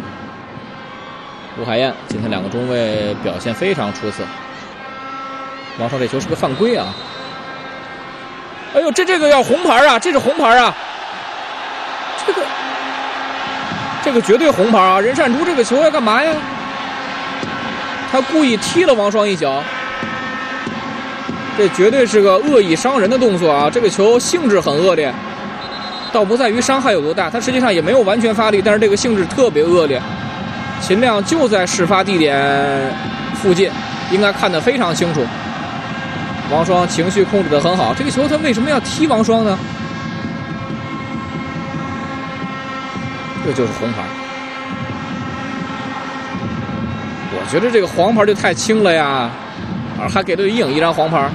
吴海燕今天两个中卫表现非常出色。王霜这球是个犯规啊！哎呦，这这个要红牌啊！这是红牌啊！这个这个绝对红牌啊！任善珠这个球要干嘛呀？他故意踢了王双一脚。这绝对是个恶意伤人的动作啊！这个球性质很恶劣，倒不在于伤害有多大，他实际上也没有完全发力，但是这个性质特别恶劣。秦亮就在事发地点附近，应该看得非常清楚。王霜情绪控制得很好，这个球他为什么要踢王霜呢？这就是红牌。我觉得这个黄牌就太轻了呀，还给了李颖一张黄牌。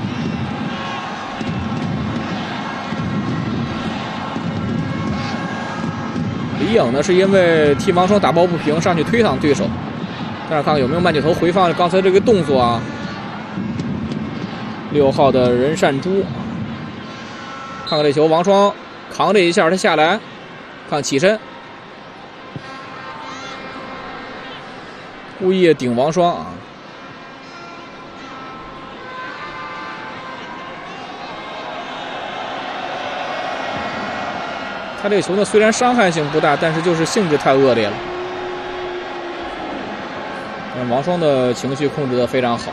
李颖呢，是因为替王双打抱不平，上去推搡对手。大家看看有没有慢镜头回放刚才这个动作啊？六号的任善珠，看看这球，王双扛这一下，他下来，看起身，故意顶王双啊。他这个球呢，虽然伤害性不大，但是就是性质太恶劣了。王双的情绪控制的非常好。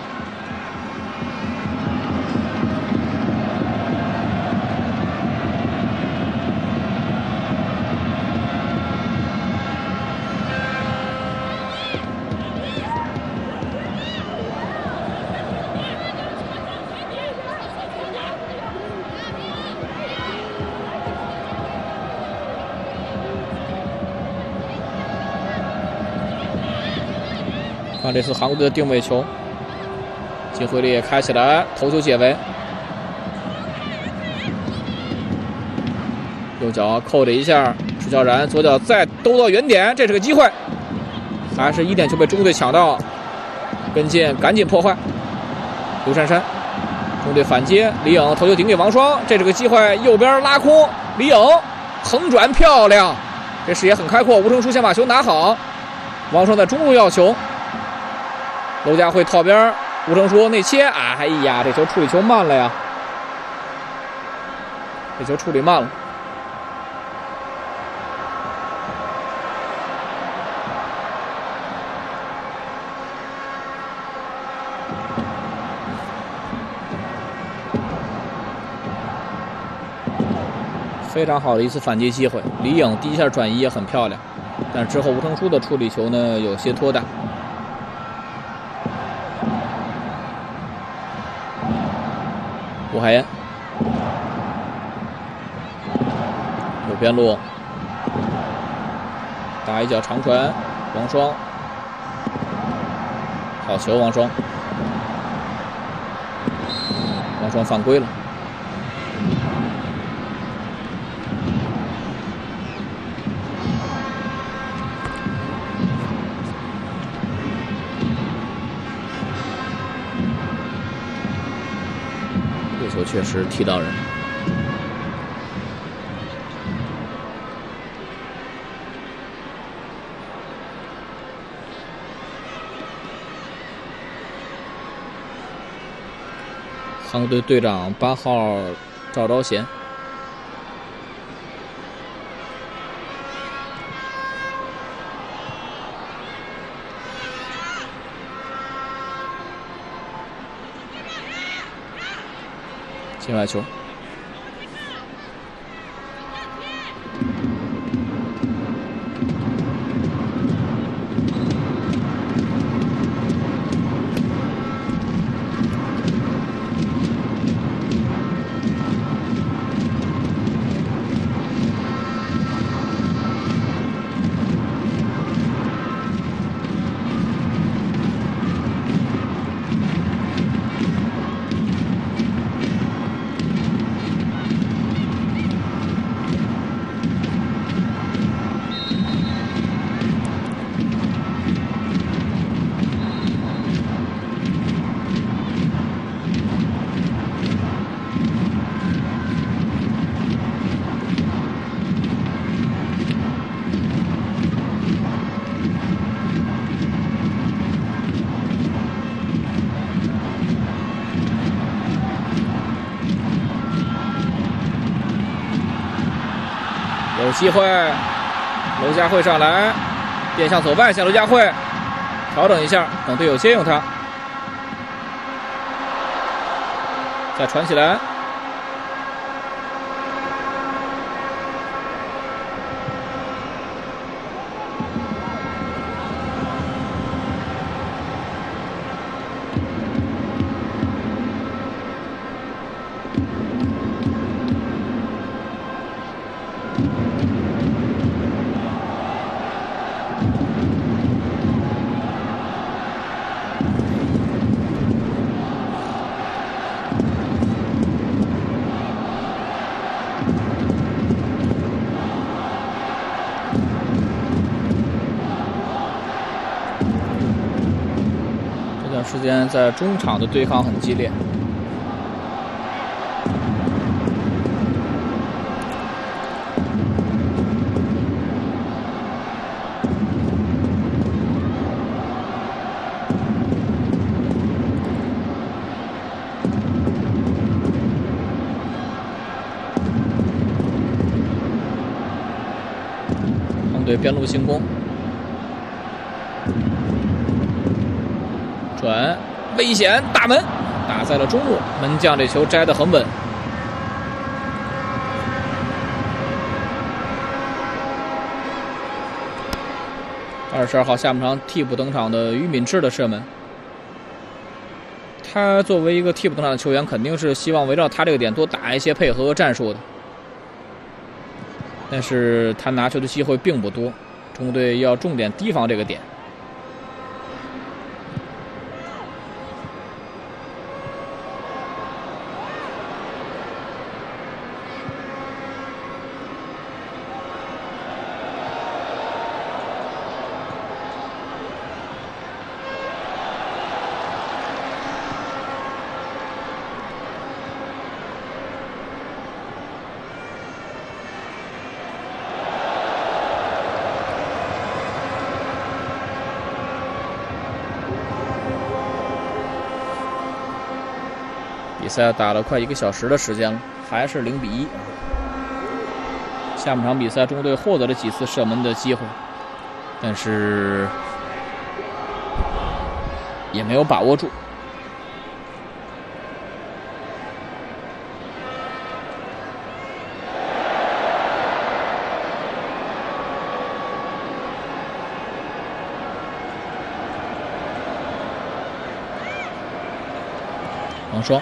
是韩国队的定位球，金惠丽开起来，头球解围，右脚扣着一下，石小然左脚再兜到原点，这是个机会，还是一点球被中国队抢到，跟进赶紧破坏，刘珊珊，中队反击，李颖头球顶给王霜，这是个机会，右边拉空，李颖横转漂亮，这视野很开阔，吴成书先把球拿好，王霜在中路要球。娄佳慧套边，吴成书内切，哎呀，这球处理球慢了呀，这球处理慢了。非常好的一次反击机会。李颖第一下转移也很漂亮，但之后吴成书的处理球呢有些拖大。海燕，有边路，打一脚长传，王霜，好球，王霜，王霜犯规了。确实踢到人。韩国队队长八号赵昭贤。进外球。有机会，娄佳慧上来，变向走外线，娄佳慧调整一下，等队友接应他，再传起来。时间在中场的对抗很激烈。红队边路进攻。危险，大门打在了中路，门将这球摘得很稳。二十二号下半场替补登场的于敏智的射门，他作为一个替补登场的球员，肯定是希望围绕他这个点多打一些配合和战术的，但是他拿球的机会并不多，中国队要重点提防这个点。赛打了快一个小时的时间了，还是零比一。下半场比赛，中国队获得了几次射门的机会，但是也没有把握住。王霜。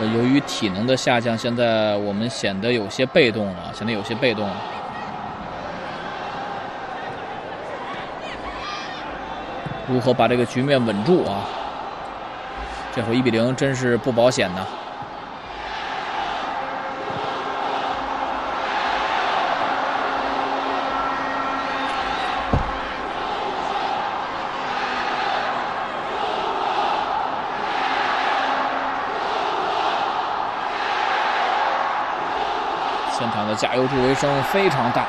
由于体能的下降，现在我们显得有些被动了，显得有些被动了。如何把这个局面稳住啊？这回一比零真是不保险呐。加油助威声非常大，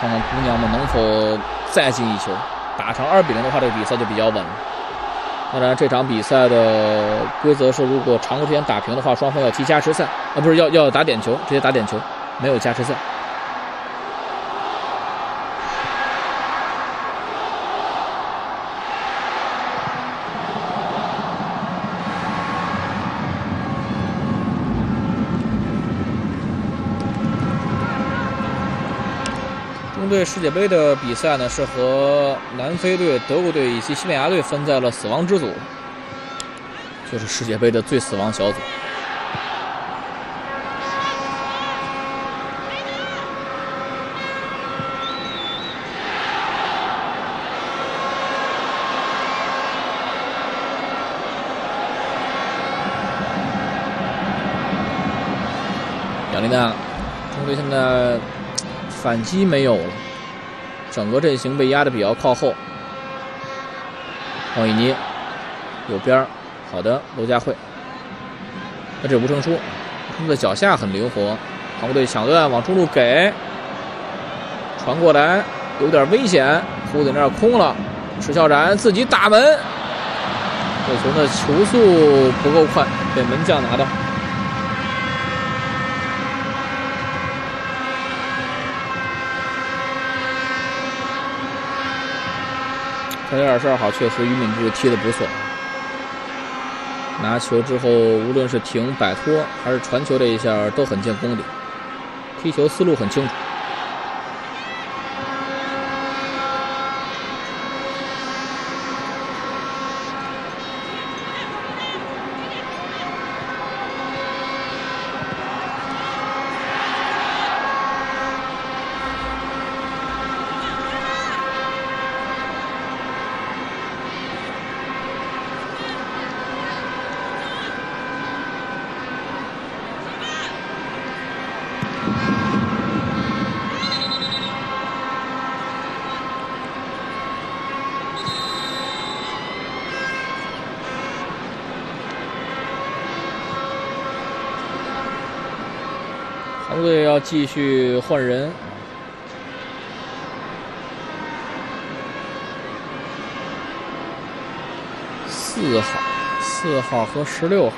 看看姑娘们能否再进一球。打成二比零的话，这个比赛就比较稳了。当然，这场比赛的规则是，如果长时间打平的话，双方要踢加时赛，啊，不是要要打点球，直接打点球，没有加时赛。世界杯的比赛呢，是和南非队、德国队以及西班牙队分在了死亡之组，就是世界杯的最死亡小组。亚历娜，中国队现在反击没有了。整个阵型被压的比较靠后，王以妮右边好的罗佳慧，那这吴成书，他们的脚下很灵活，韩国队抢断往中路给，传过来有点危险，弧顶那儿空了，石校展自己打门，这球的球速不够快，被门将拿到。这点事儿好，确实于敏智踢的不错。拿球之后，无论是停、摆脱还是传球这一下都很见功底，踢球思路很清楚。队要继续换人，四号、四号和十六号，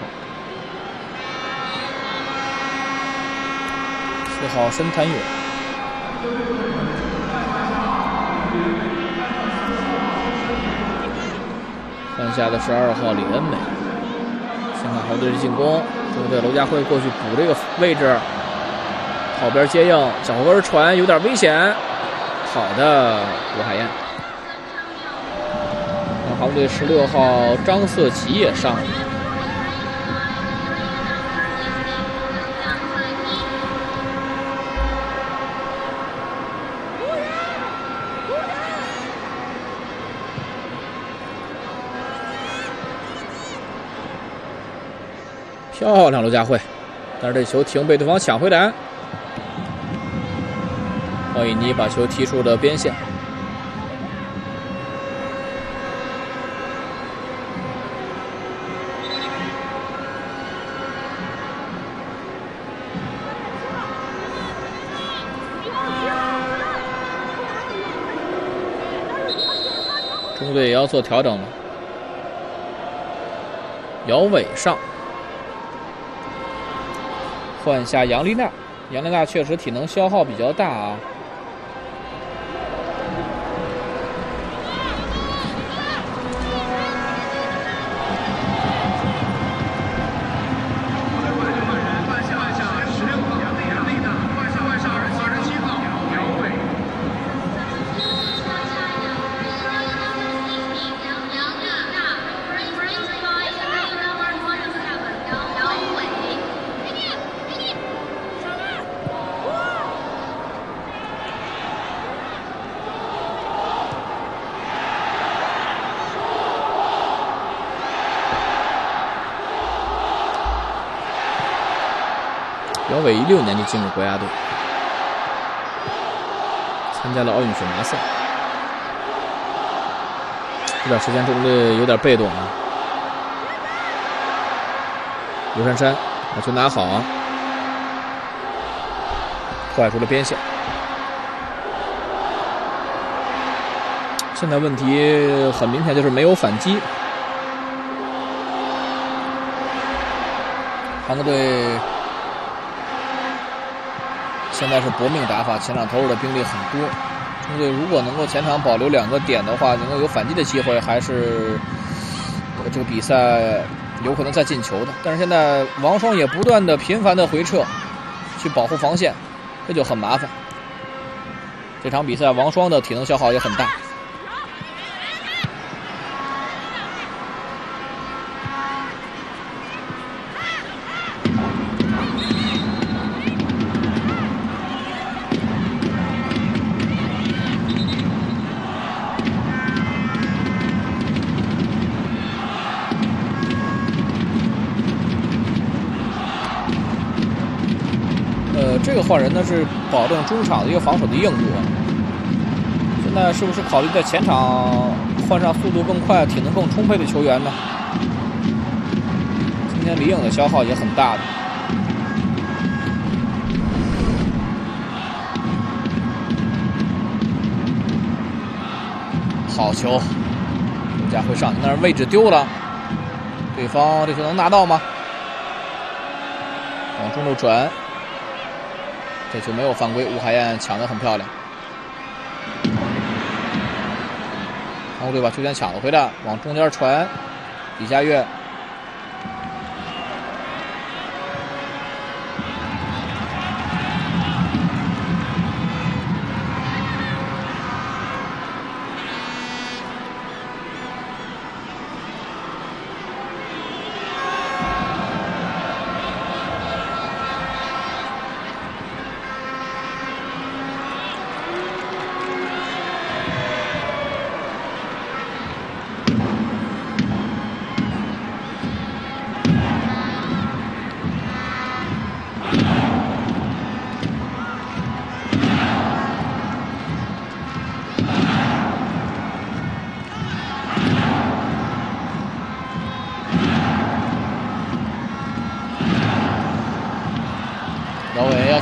四号申潭勇，换下的是二号李恩美。先看豪队的进攻，中国队娄家辉过去补这个位置。后边接应，脚跟传有点危险。好的，吴海燕。那韩国队十六号张色奇也上。漂亮，刘佳慧。但是这球停，被对方抢回来。奥伊尼把球踢出了边线。中队也要做调整了。姚伟上，换下杨丽娜。杨丽娜确实体能消耗比较大啊。一六年就进入国家队，参加了奥运选拔赛。这段时间中国队有点被动啊。刘珊珊把球拿好，坏出了边线。现在问题很明显，就是没有反击。韩国队现在是搏命打法，前场投入的兵力很多。中队如果能够前场保留两个点的话，能够有反击的机会，还是这个比赛有可能再进球的。但是现在王双也不断的频繁的回撤，去保护防线，这就很麻烦。这场比赛王双的体能消耗也很大。保证中场的一个防守的硬度。现在是不是考虑在前场换上速度更快、体能更充沛的球员呢？今天李颖的消耗也很大的。好球，刘佳慧上去那儿位置丢了，对方这球能拿到吗？往中路转。这球没有犯规，吴海燕抢得很漂亮。韩国队把球权抢了回来，往中间传，李佳悦。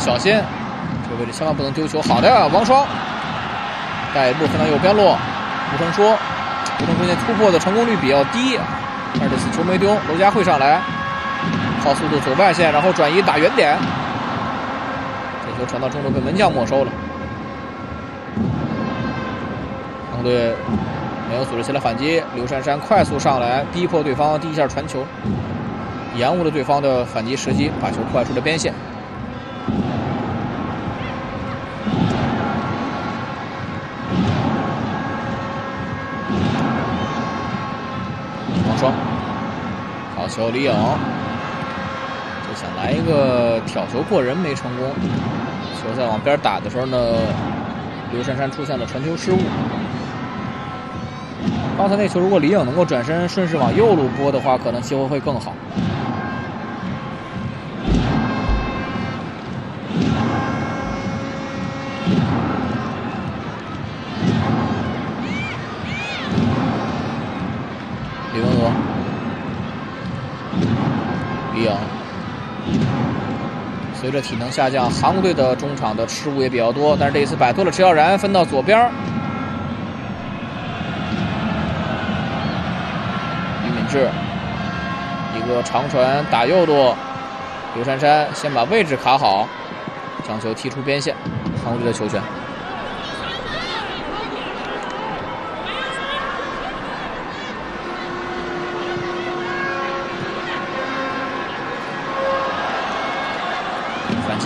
小心，这个位置千万不能丢球。好的，王霜带一步分到右边路。吴成说，吴成说那突破的成功率比较低，但是这次球没丢。娄佳慧上来，靠速度走外线，然后转移打远点。这球传到中路被门将没收了。中国队没有组织起来反击，刘珊珊快速上来逼迫对方第一下传球，延误了对方的反击时机，把球快出了边线。有，李颖就想来一个挑球过人，没成功。球在往边打的时候呢，刘珊珊出现了传球失误。刚才那球，如果李颖能够转身顺势往右路拨的话，可能机会会更好。这体能下降，韩国队的中场的失误也比较多。但是这一次摆脱了池耀然，分到左边。于敏智，一个长传打右路，刘珊珊先把位置卡好，将球踢出边线，韩国队的球权。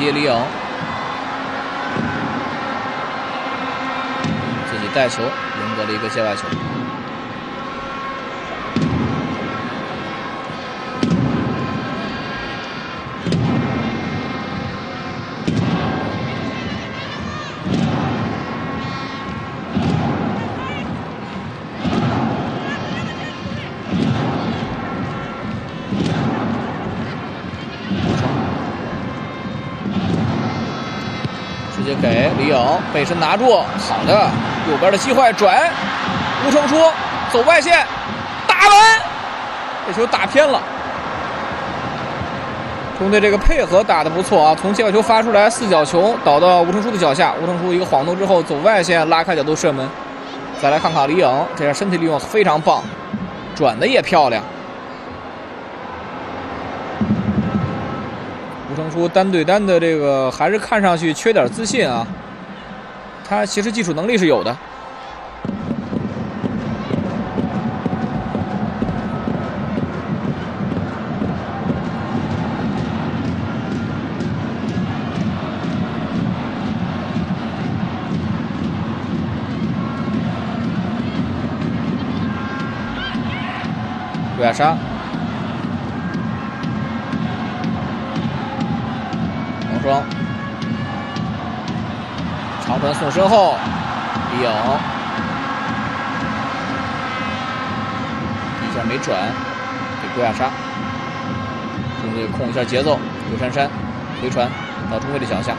接李颖，自己带球，赢得了一个界外球。背身拿住，好的，右边的机会转，吴成书走外线打门，这球打偏了。中队这个配合打得不错啊！从界外球发出来，四角球倒到吴成书的脚下，吴成书一个晃动之后走外线拉开角度射门。再来看看李颖，这下身体利用非常棒，转的也漂亮。吴成书单对单的这个还是看上去缺点自信啊，他其实技术能力是有的。杜亚莎，王双，传送身后，李颖，一下没转，给郭亚莎，中队控一下节奏，刘珊珊回传到中卫的脚下，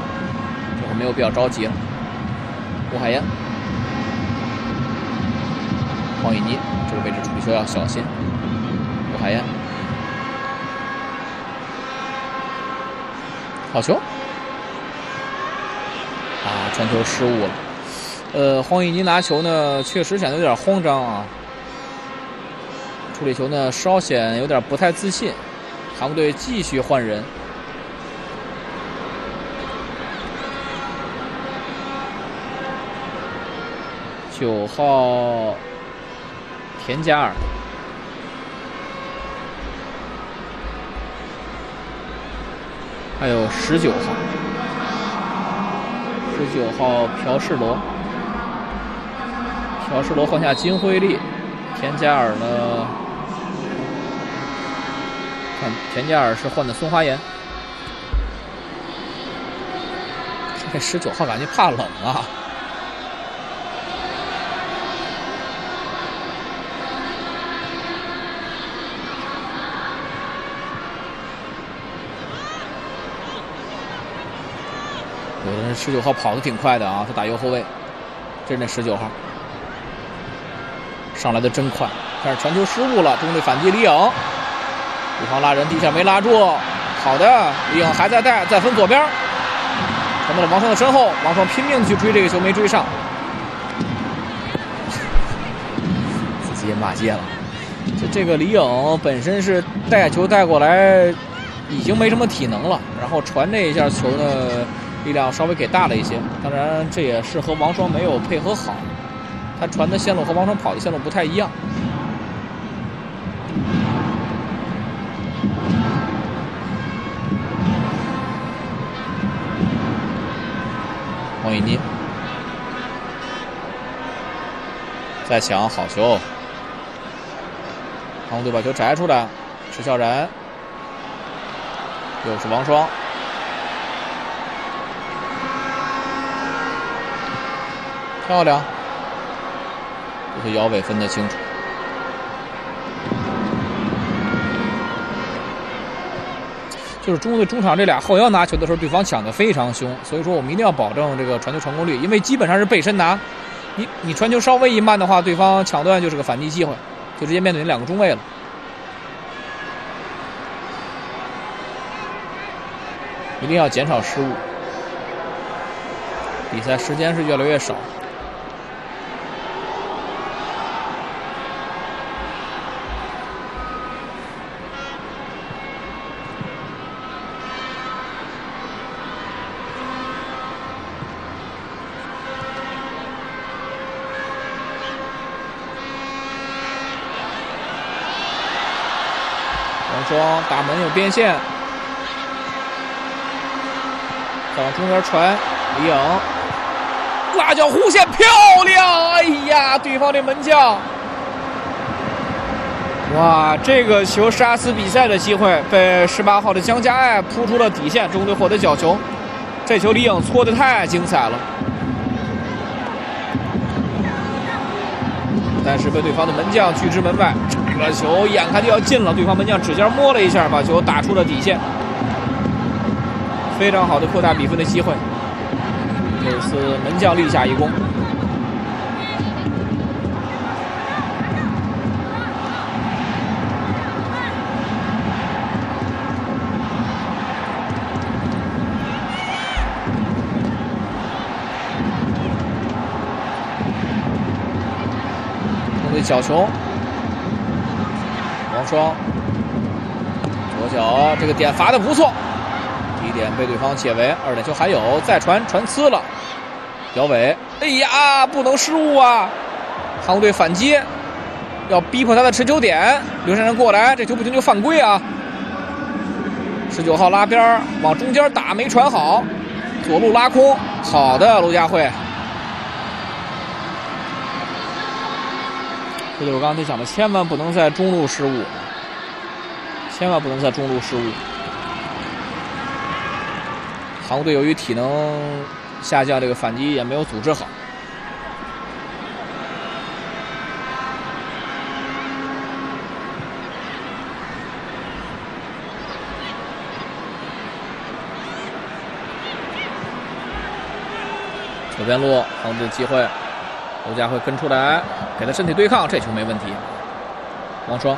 这会没有必要着急了。吴海燕，黄雨妮，这个位置处理球要小心。吴海燕，好球！传球失误了。呃，黄义妮拿球呢，确实显得有点慌张啊。处理球呢，稍显有点不太自信。韩国队继续换人，九号田加尔。还有十九号，九号朴世罗，朴世罗换下金辉利，田加尔呢？看田加尔是换的孙花岩，这十九号感觉怕冷啊。十九号跑的挺快的啊，他打右后卫，这是那十九号，上来的真快，但是传球失误了，中队反击李颖，对方拉人地下没拉住，好的，李颖还在带，再分左边，传到了王双的身后，王双拼命去追这个球没追上，自己也骂街了，就这个李颖本身是带球带过来，已经没什么体能了，然后传这一下球呢。力量稍微给大了一些，当然这也是和王双没有配合好，他传的线路和王双跑的线路不太一样。王雨妮再抢好球，韩国队把球摘出来，石孝然。又是王双。漂亮，这是姚伟分得清楚。就是中国队中场这俩后腰拿球的时候，对方抢的非常凶，所以说我们一定要保证这个传球成功率，因为基本上是背身拿，你你传球稍微一慢的话，对方抢断就是个反击机会，就直接面对你两个中卫了。一定要减少失误，比赛时间是越来越少。双打门有边线，再往中间传，李颖拉脚弧线漂亮！哎呀，对方这门将，哇，这个球杀死比赛的机会被十八号的江佳爱扑出了底线，中队获得角球。这球李颖搓的太精彩了，但是被对方的门将拒之门外。这球眼看就要进了，对方门将指尖摸了一下，把球打出了底线。非常好的扩大比分的机会。这次门将立下一功。面对小熊，双，左脚这个点罚的不错。一点被对方解围，二点球还有，再传传呲了，姚伟，哎呀，不能失误啊！韩国队反击，要逼迫他的持球点，刘珊珊过来，这球不行就犯规啊！十九号拉边往中间打，没传好，左路拉空，好的，娄佳慧。这就是我刚才讲的，千万不能在中路失误，千万不能在中路失误。韩国队由于体能下降，这个反击也没有组织好。左边路，韩国队机会，刘佳慧跟出来，给他身体对抗，这球没问题。王霜。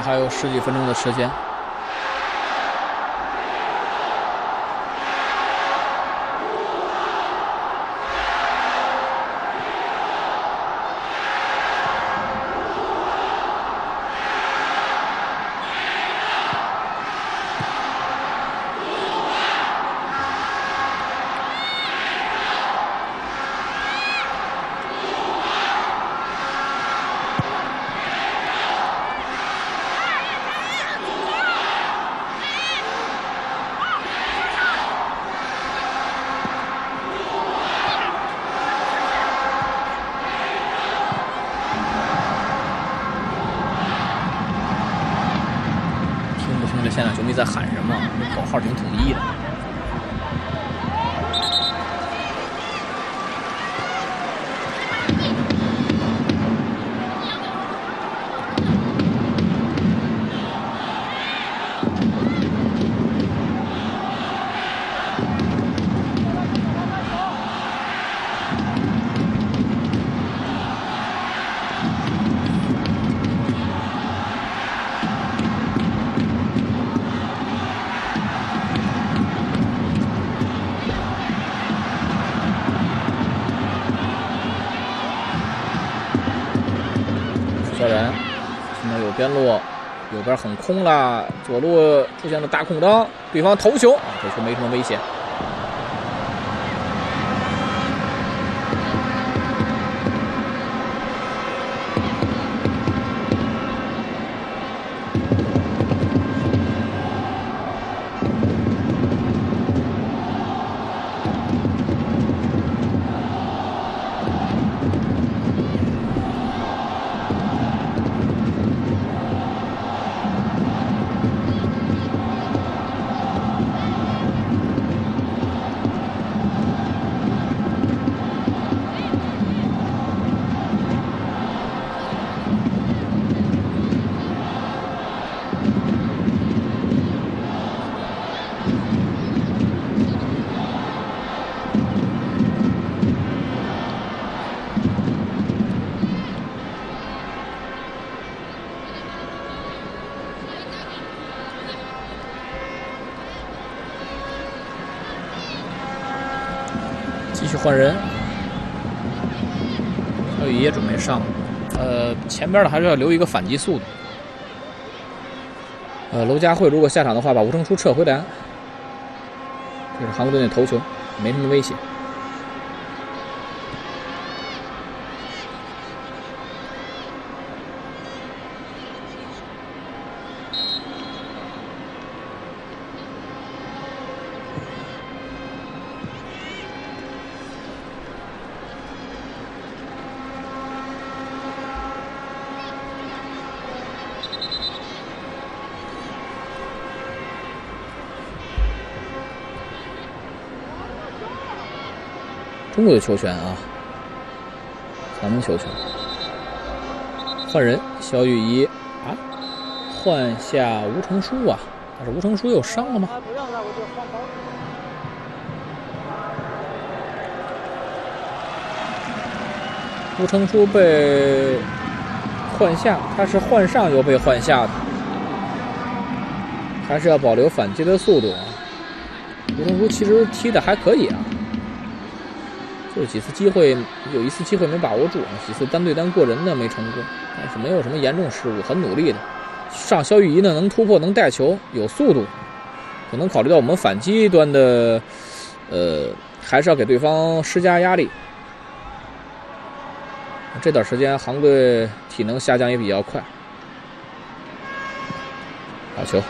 还有十几分钟的时间。很空了，左路出现了大空当，对方头球，这球没什么危险。换人。小雨也准备上，呃，前边呢还是要留一个反击速度。呃，娄佳慧如果下场的话，把吴成初撤回来。这是韩国队的头球，没什么威胁。国的球权啊，咱们球权，换人，肖玉仪啊，换下吴成书啊，但是吴成书又伤了吗？吴成书被换下，他是换上又被换下的，还是要保留反击的速度。吴成书其实踢的还可以啊。就是几次机会，有一次机会没把握住，几次单对单过人的没成功，但是没有什么严重失误，很努力的。上肖玉仪呢，能突破，能带球，有速度，可能考虑到我们反击端的，呃，还是要给对方施加压力。这段时间，杭队体能下降也比较快。好球，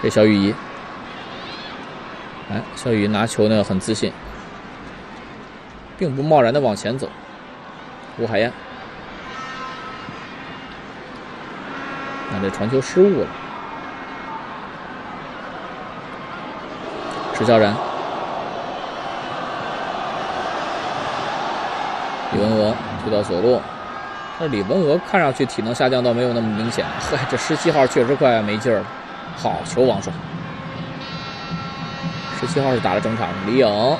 这肖玉仪，哎，肖玉仪拿球呢，很自信。并不贸然的往前走，吴海燕，那这传球失误了。石小然，李文娥推到左路，那李文娥看上去体能下降倒没有那么明显。嗨，这十七号确实快没劲儿了。好球，王爽。十七号是打了整场，李颖，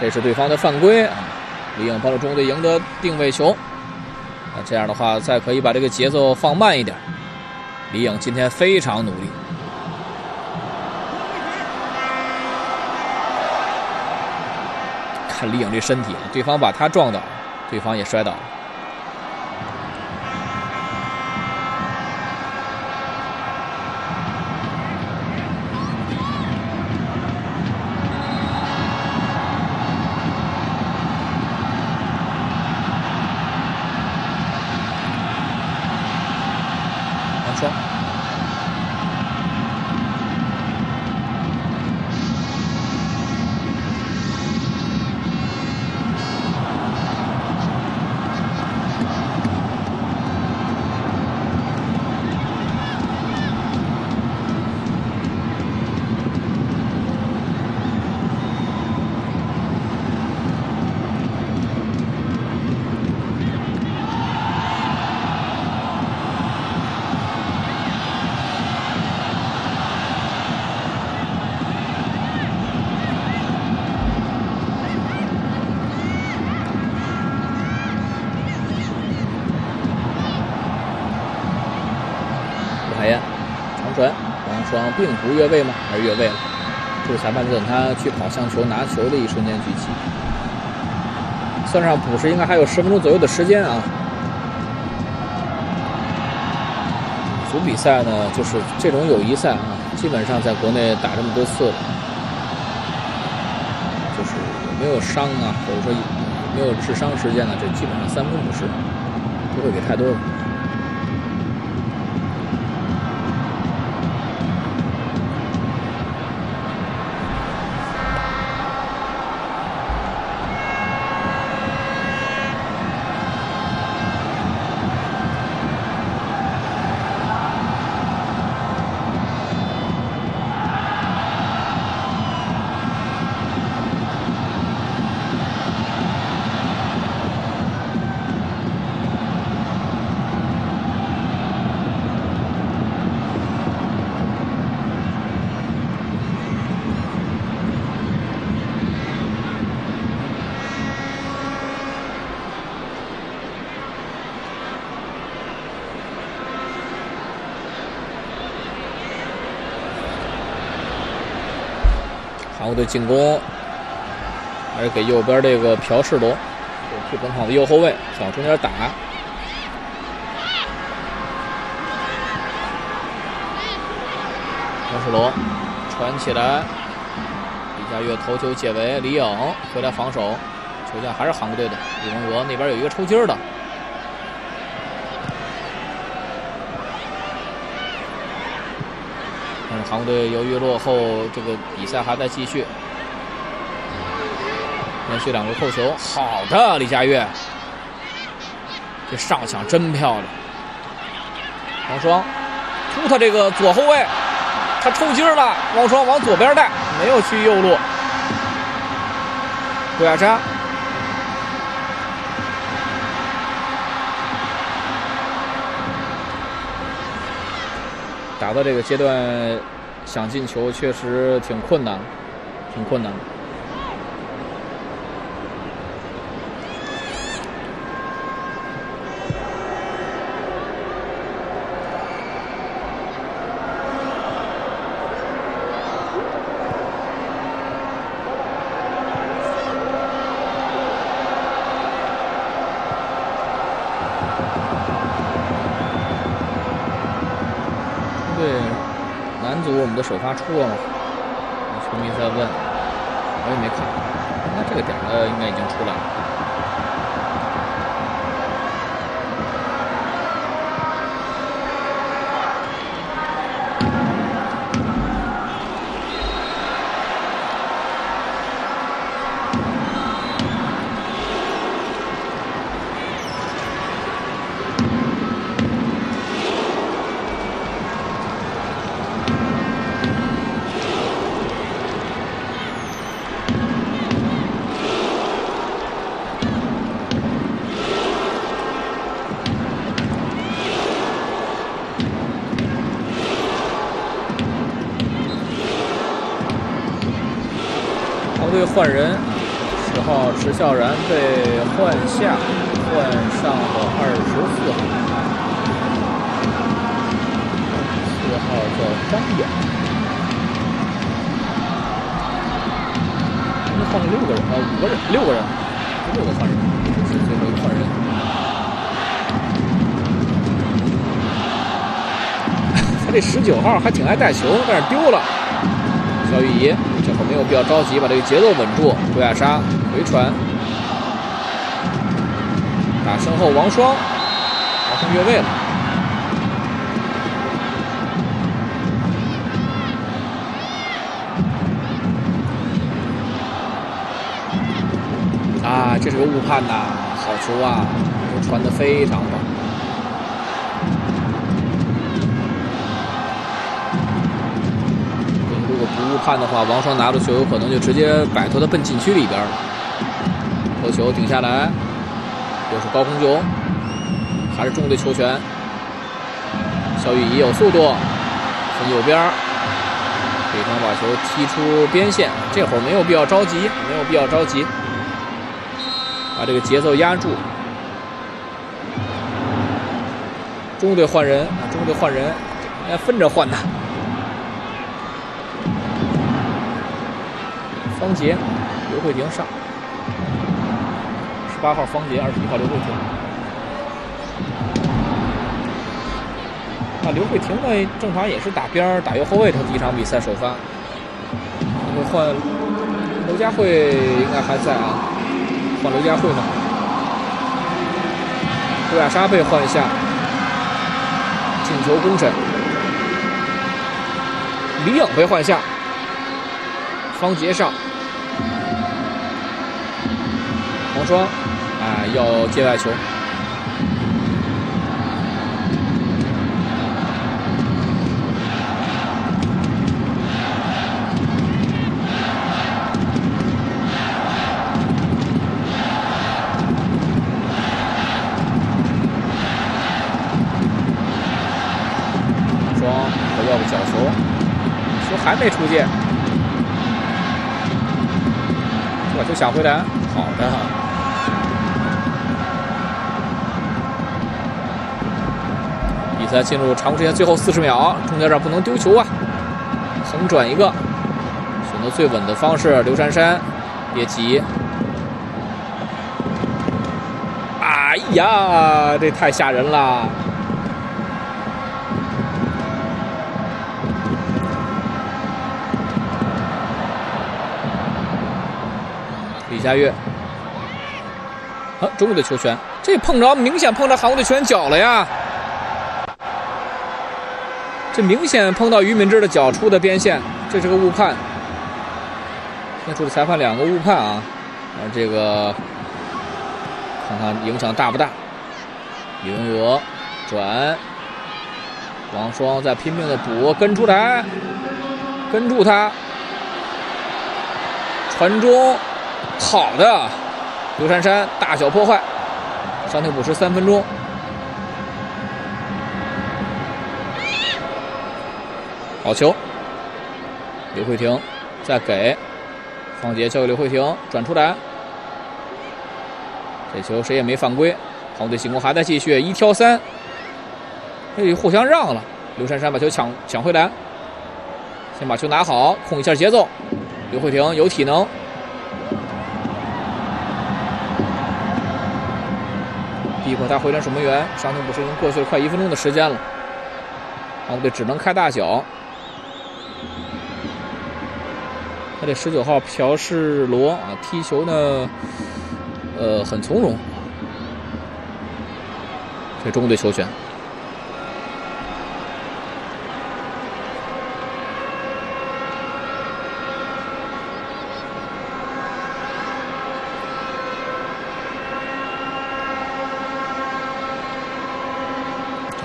这是对方的犯规啊。李颖帮助中国队赢得定位球，那这样的话，再可以把这个节奏放慢一点。李颖今天非常努力，看李颖这身体，对方把她撞倒，对方也摔倒了。双并不越位吗？还是越位了？就是裁判等他去跑向球拿球的一瞬间举起，算上补时应该还有十分钟左右的时间啊。足比赛呢，就是这种友谊赛啊，基本上在国内打这么多次了，就是有没有伤啊，或者说有没有致伤事件呢？这基本上三分补时不会给太多的。韩国队进攻，还是给右边这个朴世龙，是本场的右后卫，往中间打。朴世龙传起来，李佳悦头球解围，李颖回来防守，球权还是韩国队的。李文娥那边有一个抽筋的，韩国队由于落后，这个比赛还在继续。连续两个扣球，好的，李佳悦，这上抢真漂亮。王霜突他这个左后卫。他抽筋了，王霜往左边带，没有去右路。顾亚莎打到这个阶段，想进球确实挺困难，挺困难。的发出了吗？球迷在问，我也没看。那这个点儿应该已经出来了。换人，十号池孝然被换下，换上了二十四号，四号叫张勇。换了六个人啊，五个人，六个人，六个换人，这是最后一个换人。他这十九号还挺爱带球，但是丢了。小雨怡。没有必要着急，把这个节奏稳住。朱亚莎回传，打身后王霜，王霜越位了。啊，这是个误判呐！好球啊，传的非常棒。看的话，王霜拿着球有可能就直接摆脱他奔禁区里边了。头球顶下来，又是高空球，还是中队球权。肖玉怡有速度，从右边，对方把球踢出边线。这会儿没有必要着急，没有必要着急，把这个节奏压住。中队换人，中队换人，应该分着换的。方杰、刘慧婷上，十八号方杰，二十一号刘慧婷。啊，刘慧婷呢，正常也是打边打右后卫，他第一场比赛首发。换刘佳慧应该还在啊？换刘佳慧呢？杜亚莎被换下，进球功臣。李颖被换下，方杰上。王霜，啊，要界外球。双，他要个角球，球还没出界，把球想回来，好的。在进入常规时间最后四十秒，中间这不能丢球啊！横转一个，选择最稳的方式。刘珊珊别急，哎呀，这太吓人了！李佳悦，啊，中国队球权，这碰着明显碰着韩国队球员脚了呀！这明显碰到于敏智的脚出的边线，这是个误判。那出的裁判两个误判啊，而这个看看影响大不大？李文娥转，王霜在拼命的补，跟出来，跟住他，传中，好的，刘珊珊大小破坏，伤停补时三分钟。好球，刘慧婷再给。方杰交给刘慧婷转出来，这球谁也没犯规，黄队进攻还在继续，一挑三，哎，互相让了，刘珊珊把球抢抢回来，先把球拿好，控一下节奏，刘慧婷有体能，逼迫他回传守门员，伤停补时已经过去了快一分钟的时间了，黄队只能开大脚。他这十九号朴世罗啊，踢球呢，呃，很从容。这中国队球权。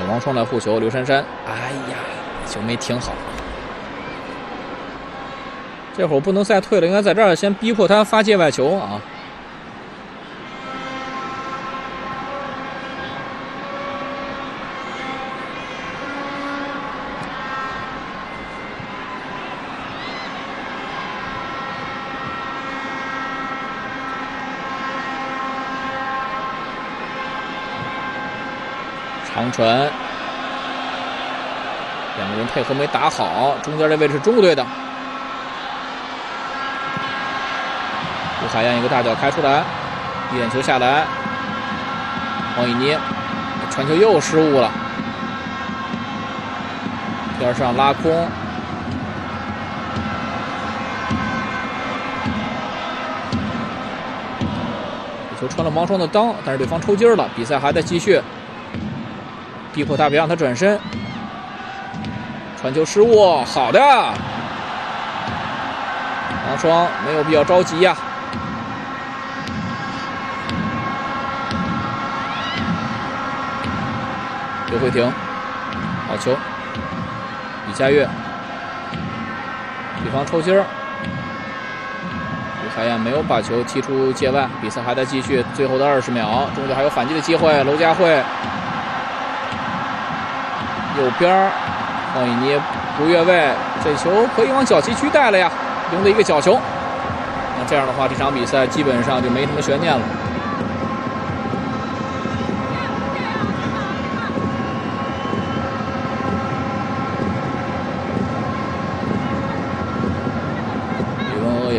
王霜来护球，刘珊珊，哎呀，球没停好。这会儿不能再退了，应该在这儿先逼迫他发界外球啊！长传，两个人配合没打好，中间这位置是中国队的。海燕一个大脚开出来，一点球下来，王一妮传球又失误了，边上拉空，球穿了王双的裆，但是对方抽筋了，比赛还在继续，逼迫他别让他转身，传球失误，好的，王双没有必要着急呀。刘慧婷，好球！李佳悦，对方抽筋儿，吴海燕没有把球踢出界外，比赛还在继续，最后的二十秒，中国队还有反击的机会。娄佳慧，右边儿，王以妮不越位，这球可以往角旗区带了呀，赢得一个角球。那这样的话，这场比赛基本上就没什么悬念了。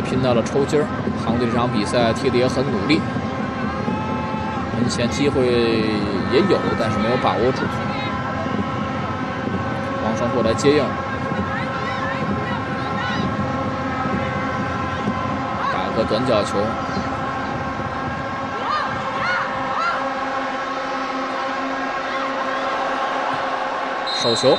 拼到了抽筋儿，韩国队这场比赛踢得也很努力，门前机会也有，但是没有把握住。王双过来接应，打个短角球，手球。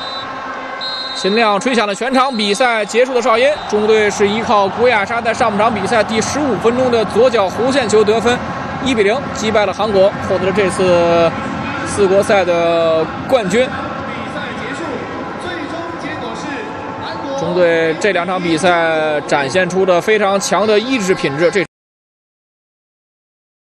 秦亮吹响了全场比赛结束的哨音，中国队是依靠古雅莎在上半场比赛第十五分钟的左脚弧线球得分，一比零击败了韩国，获得了这次四国赛的冠军。比赛结束，最终结果是韩国。中队这两场比赛展现出的非常强的意志品质。这。